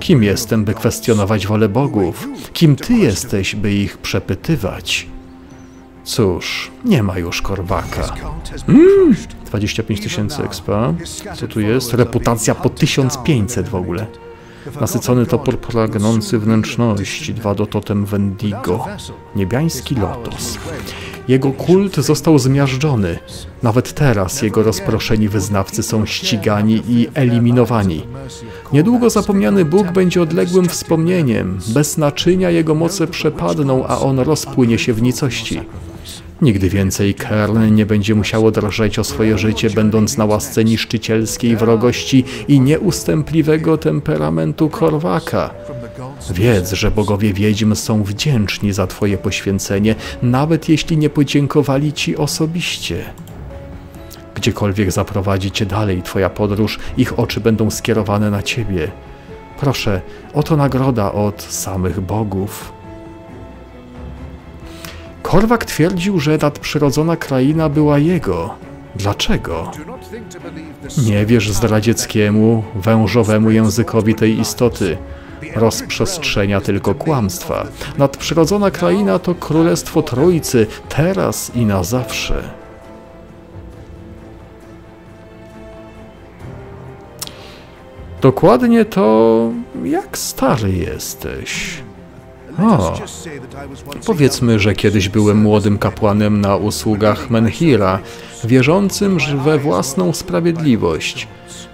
Kim jestem, by kwestionować wolę bogów? Kim ty jesteś, by ich przepytywać? Cóż, nie ma już Korwaka. Mm, 25 tysięcy expa. Co tu jest? Reputacja po 1500 w ogóle. Nasycony topór pragnący wnętrzności, dwa do totem Wendigo, niebiański lotos. Jego kult został zmiażdżony. Nawet teraz jego rozproszeni wyznawcy są ścigani i eliminowani. Niedługo zapomniany Bóg będzie odległym wspomnieniem. Bez naczynia jego moce przepadną, a on rozpłynie się w nicości. Nigdy więcej Kern nie będzie musiało drżeć o swoje życie, będąc na łasce niszczycielskiej wrogości i nieustępliwego temperamentu Korwaka. Wiedz, że bogowie wiedźm są wdzięczni za Twoje poświęcenie, nawet jeśli nie podziękowali Ci osobiście. Gdziekolwiek zaprowadzi Cię dalej Twoja podróż, ich oczy będą skierowane na Ciebie. Proszę, oto nagroda od samych bogów. Korwak twierdził, że nadprzyrodzona kraina była jego. Dlaczego? Nie wierz zdradzieckiemu, wężowemu językowi tej istoty. Rozprzestrzenia tylko kłamstwa. Nadprzyrodzona kraina to królestwo Trójcy, teraz i na zawsze. Dokładnie to, jak stary jesteś. O, powiedzmy, że kiedyś byłem młodym kapłanem na usługach Menhira, wierzącym we własną sprawiedliwość.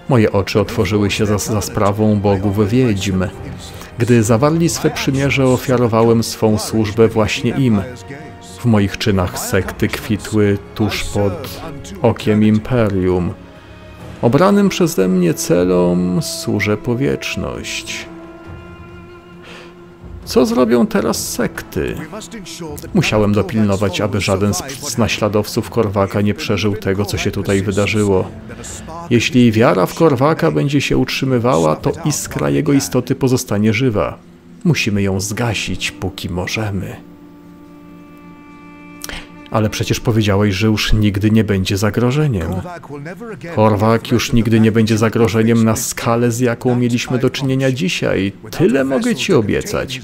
Moje oczy otworzyły się za, za sprawą bogów wiedźm. Gdy zawarli swe przymierze, ofiarowałem swą służbę właśnie im. W moich czynach sekty kwitły tuż pod okiem imperium. Obranym przeze mnie celom służę powieczność. Co zrobią teraz sekty? Musiałem dopilnować, aby żaden z naśladowców Korwaka nie przeżył tego, co się tutaj wydarzyło. Jeśli wiara w Korwaka będzie się utrzymywała, to iskra jego istoty pozostanie żywa. Musimy ją zgasić, póki możemy. Ale przecież powiedziałeś, że już nigdy nie będzie zagrożeniem. Korwak już nigdy nie będzie zagrożeniem na skalę, z jaką mieliśmy do czynienia dzisiaj. Tyle mogę ci obiecać.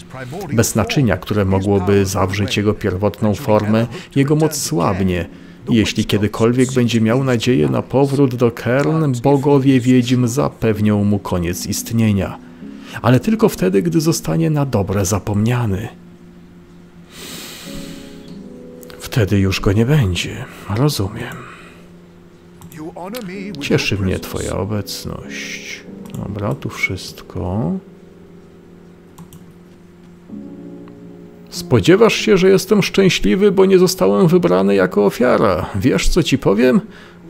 Bez naczynia, które mogłoby zawrzeć jego pierwotną formę, jego moc słabnie. Jeśli kiedykolwiek będzie miał nadzieję na powrót do Kern, bogowie wiedźm zapewnią mu koniec istnienia. Ale tylko wtedy, gdy zostanie na dobre zapomniany. Wtedy już go nie będzie. Rozumiem. Cieszy mnie Twoja obecność. Dobra, tu wszystko. Spodziewasz się, że jestem szczęśliwy, bo nie zostałem wybrany jako ofiara. Wiesz, co ci powiem?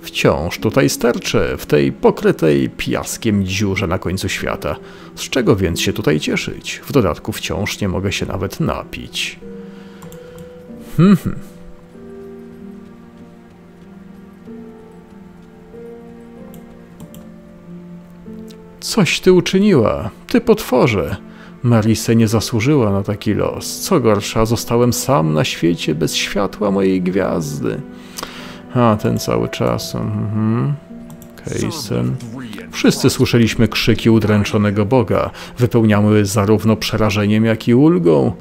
Wciąż tutaj sterczę, w tej pokrytej piaskiem dziurze na końcu świata. Z czego więc się tutaj cieszyć? W dodatku wciąż nie mogę się nawet napić. Hmm, hmm. Coś ty uczyniła, ty potworze. Marise nie zasłużyła na taki los. Co gorsza, zostałem sam na świecie bez światła mojej gwiazdy. A, ten cały czas. Mhm. Kejsen. Wszyscy słyszeliśmy krzyki udręczonego Boga. Wypełniały zarówno przerażeniem, jak i ulgą.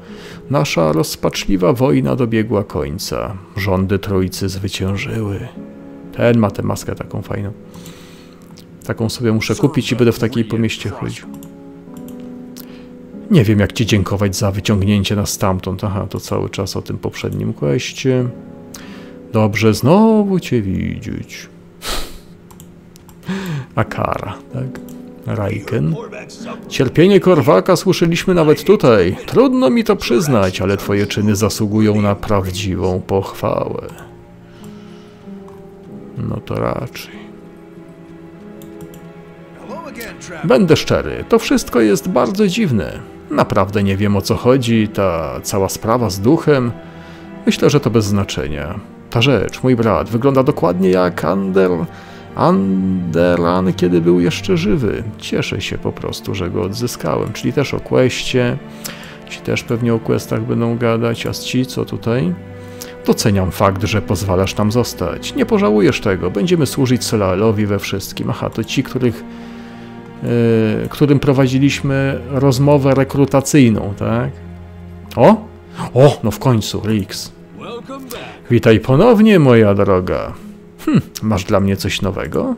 Nasza rozpaczliwa wojna dobiegła końca. Rządy Trójcy zwyciężyły. Ten ma tę maskę taką fajną. Taką sobie muszę kupić i będę w takiej po mieście chodził. Nie wiem, jak ci dziękować za wyciągnięcie nas stamtąd. Aha, to cały czas o tym poprzednim kwestie. Dobrze znowu cię widzieć. Akara, tak? Rajken. Cierpienie Korwaka słyszeliśmy nawet tutaj. Trudno mi to przyznać, ale twoje czyny zasługują na prawdziwą pochwałę. No to raczej. Będę szczery, to wszystko jest bardzo dziwne. Naprawdę nie wiem o co chodzi, ta cała sprawa z duchem. Myślę, że to bez znaczenia. Ta rzecz, mój brat, wygląda dokładnie jak Ander... Anderan, kiedy był jeszcze żywy. Cieszę się po prostu, że go odzyskałem, czyli też o questie. Ci też pewnie o questach będą gadać, a ci co tutaj? Doceniam fakt, że pozwalasz nam zostać. Nie pożałujesz tego, będziemy służyć Solaelowi we wszystkim. Aha, to ci, których którym prowadziliśmy rozmowę rekrutacyjną, tak? O! O, no w końcu, Rix. Witaj ponownie, moja droga. Hm, masz dla mnie coś nowego?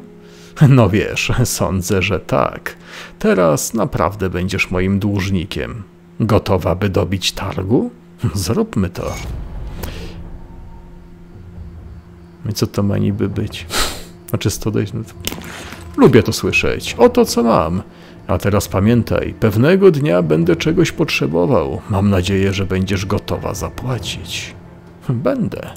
No wiesz, sądzę, że tak. Teraz naprawdę będziesz moim dłużnikiem. Gotowa, by dobić targu? Zróbmy to. I co to ma niby być? Znaczy, 110. No to... Lubię to słyszeć. Oto co mam. A teraz pamiętaj, pewnego dnia będę czegoś potrzebował. Mam nadzieję, że będziesz gotowa zapłacić. Będę.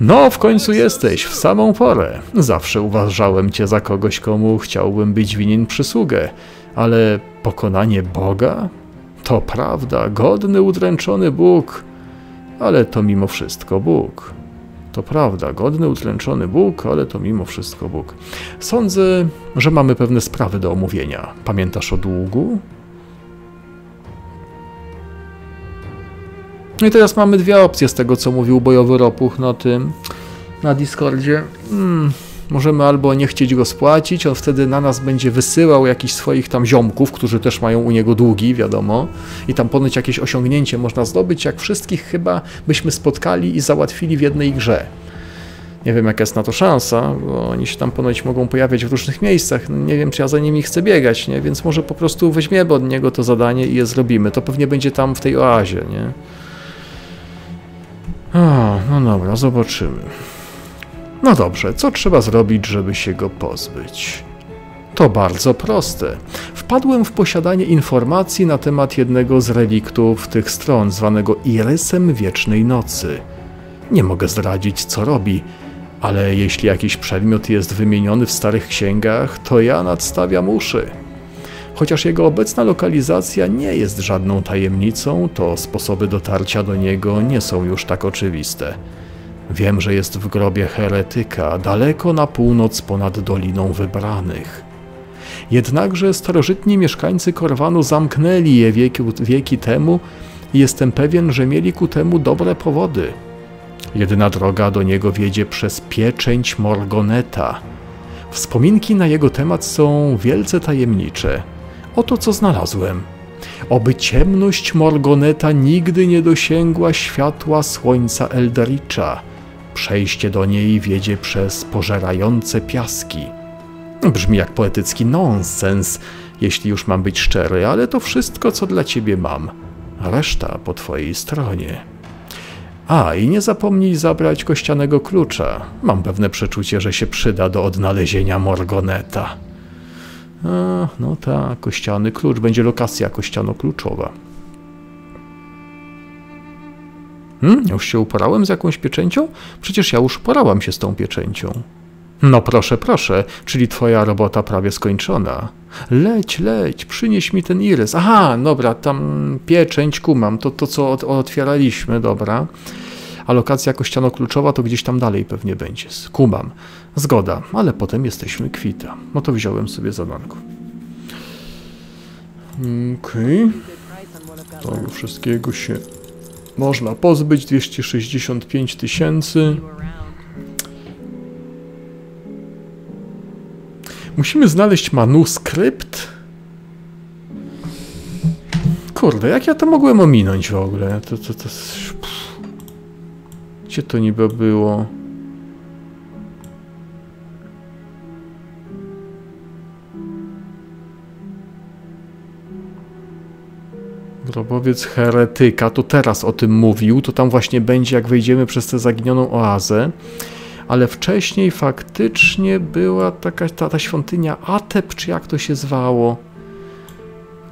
No, w końcu jesteś, w samą porę. Zawsze uważałem cię za kogoś, komu chciałbym być winien przysługę, ale pokonanie Boga? To prawda, godny, udręczony Bóg, ale to mimo wszystko Bóg. To prawda, godny, utlęczony Bóg, ale to mimo wszystko Bóg. Sądzę, że mamy pewne sprawy do omówienia. Pamiętasz o długu? No i teraz mamy dwie opcje z tego, co mówił bojowy ropuch na tym, na Discordzie. Hmm, możemy albo nie chcieć go spłacić, on wtedy na nas będzie wysyłał jakichś swoich tam ziomków, którzy też mają u niego długi, wiadomo, i tam ponoć jakieś osiągnięcie można zdobyć, jak wszystkich chyba byśmy spotkali i załatwili w jednej grze. Nie wiem, jaka jest na to szansa, bo oni się tam ponoć mogą pojawiać w różnych miejscach. No, nie wiem, czy ja za nimi chcę biegać, nie? Więc może po prostu weźmiemy od niego to zadanie i je zrobimy. To pewnie będzie tam w tej oazie, nie? A, no dobra, zobaczymy. No dobrze, co trzeba zrobić, żeby się go pozbyć? To bardzo proste. Wpadłem w posiadanie informacji na temat jednego z reliktów tych stron, zwanego Irysem Wiecznej Nocy. Nie mogę zdradzić, co robi, ale jeśli jakiś przedmiot jest wymieniony w starych księgach, to ja nadstawiam uszy. Chociaż jego obecna lokalizacja nie jest żadną tajemnicą, to sposoby dotarcia do niego nie są już tak oczywiste. Wiem, że jest w grobie heretyka, daleko na północ ponad Doliną Wybranych. Jednakże starożytni mieszkańcy Korwanu zamknęli je wieki, wieki temu i jestem pewien, że mieli ku temu dobre powody. Jedyna droga do niego wiedzie przez pieczęć Morgoneta. Wspominki na jego temat są wielce tajemnicze. Oto co znalazłem. Oby ciemność Morgoneta nigdy nie dosięgła światła słońca Eldaricza. Przejście do niej wiedzie przez pożerające piaski. Brzmi jak poetycki nonsens, jeśli już mam być szczery, ale to wszystko, co dla ciebie mam. Reszta po twojej stronie. A, i nie zapomnij zabrać kościanego klucza. Mam pewne przeczucie, że się przyda do odnalezienia Morgoneta. A, no tak, kościany klucz. Będzie lokacja kościano-kluczowa. Hmm, już się uporałem z jakąś pieczęcią? Przecież ja już uporałam się z tą pieczęcią. No proszę, proszę, czyli twoja robota prawie skończona. Leć, leć, przynieś mi ten irys. Aha, dobra, tam pieczęć kumam, to to, co otwieraliśmy, dobra. A lokacja kościano-kluczowa to gdzieś tam dalej pewnie będzie. Kumam. Zgoda, ale potem jesteśmy kwita. No to wziąłem sobie zadanko. Okej. Okay. Tego wszystkiego się można pozbyć. 265 tysięcy. Musimy znaleźć manuskrypt. Kurde, jak ja to mogłem ominąć w ogóle? To, to, to... Gdzie to niby było? Grobowiec heretyka, to teraz o tym mówił, to tam właśnie będzie, jak wejdziemy przez tę zaginioną oazę. Ale wcześniej faktycznie była taka ta, ta świątynia Atep, czy jak to się zwało.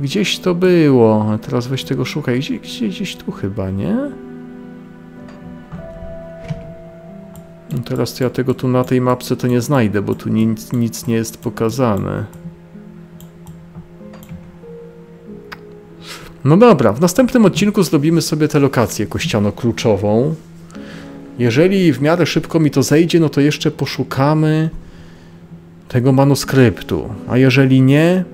Gdzieś to było. Teraz weź tego szukaj. Gdzie, gdzie, gdzieś tu chyba, nie? No teraz to ja tego tu na tej mapce to nie znajdę, bo tu nic, nic nie jest pokazane. No dobra, w następnym odcinku zrobimy sobie tę lokację kościano-kluczową. Jeżeli w miarę szybko mi to zejdzie, no to jeszcze poszukamy tego manuskryptu. A jeżeli nie,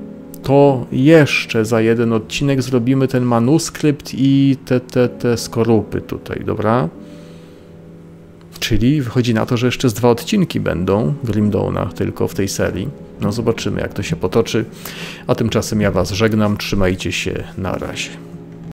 to jeszcze za jeden odcinek zrobimy ten manuskrypt i te, te, te skorupy tutaj, dobra? Czyli wychodzi na to, że jeszcze z dwa odcinki będą Grimdona tylko w tej serii. No zobaczymy jak to się potoczy. A tymczasem ja was żegnam, trzymajcie się, na razie.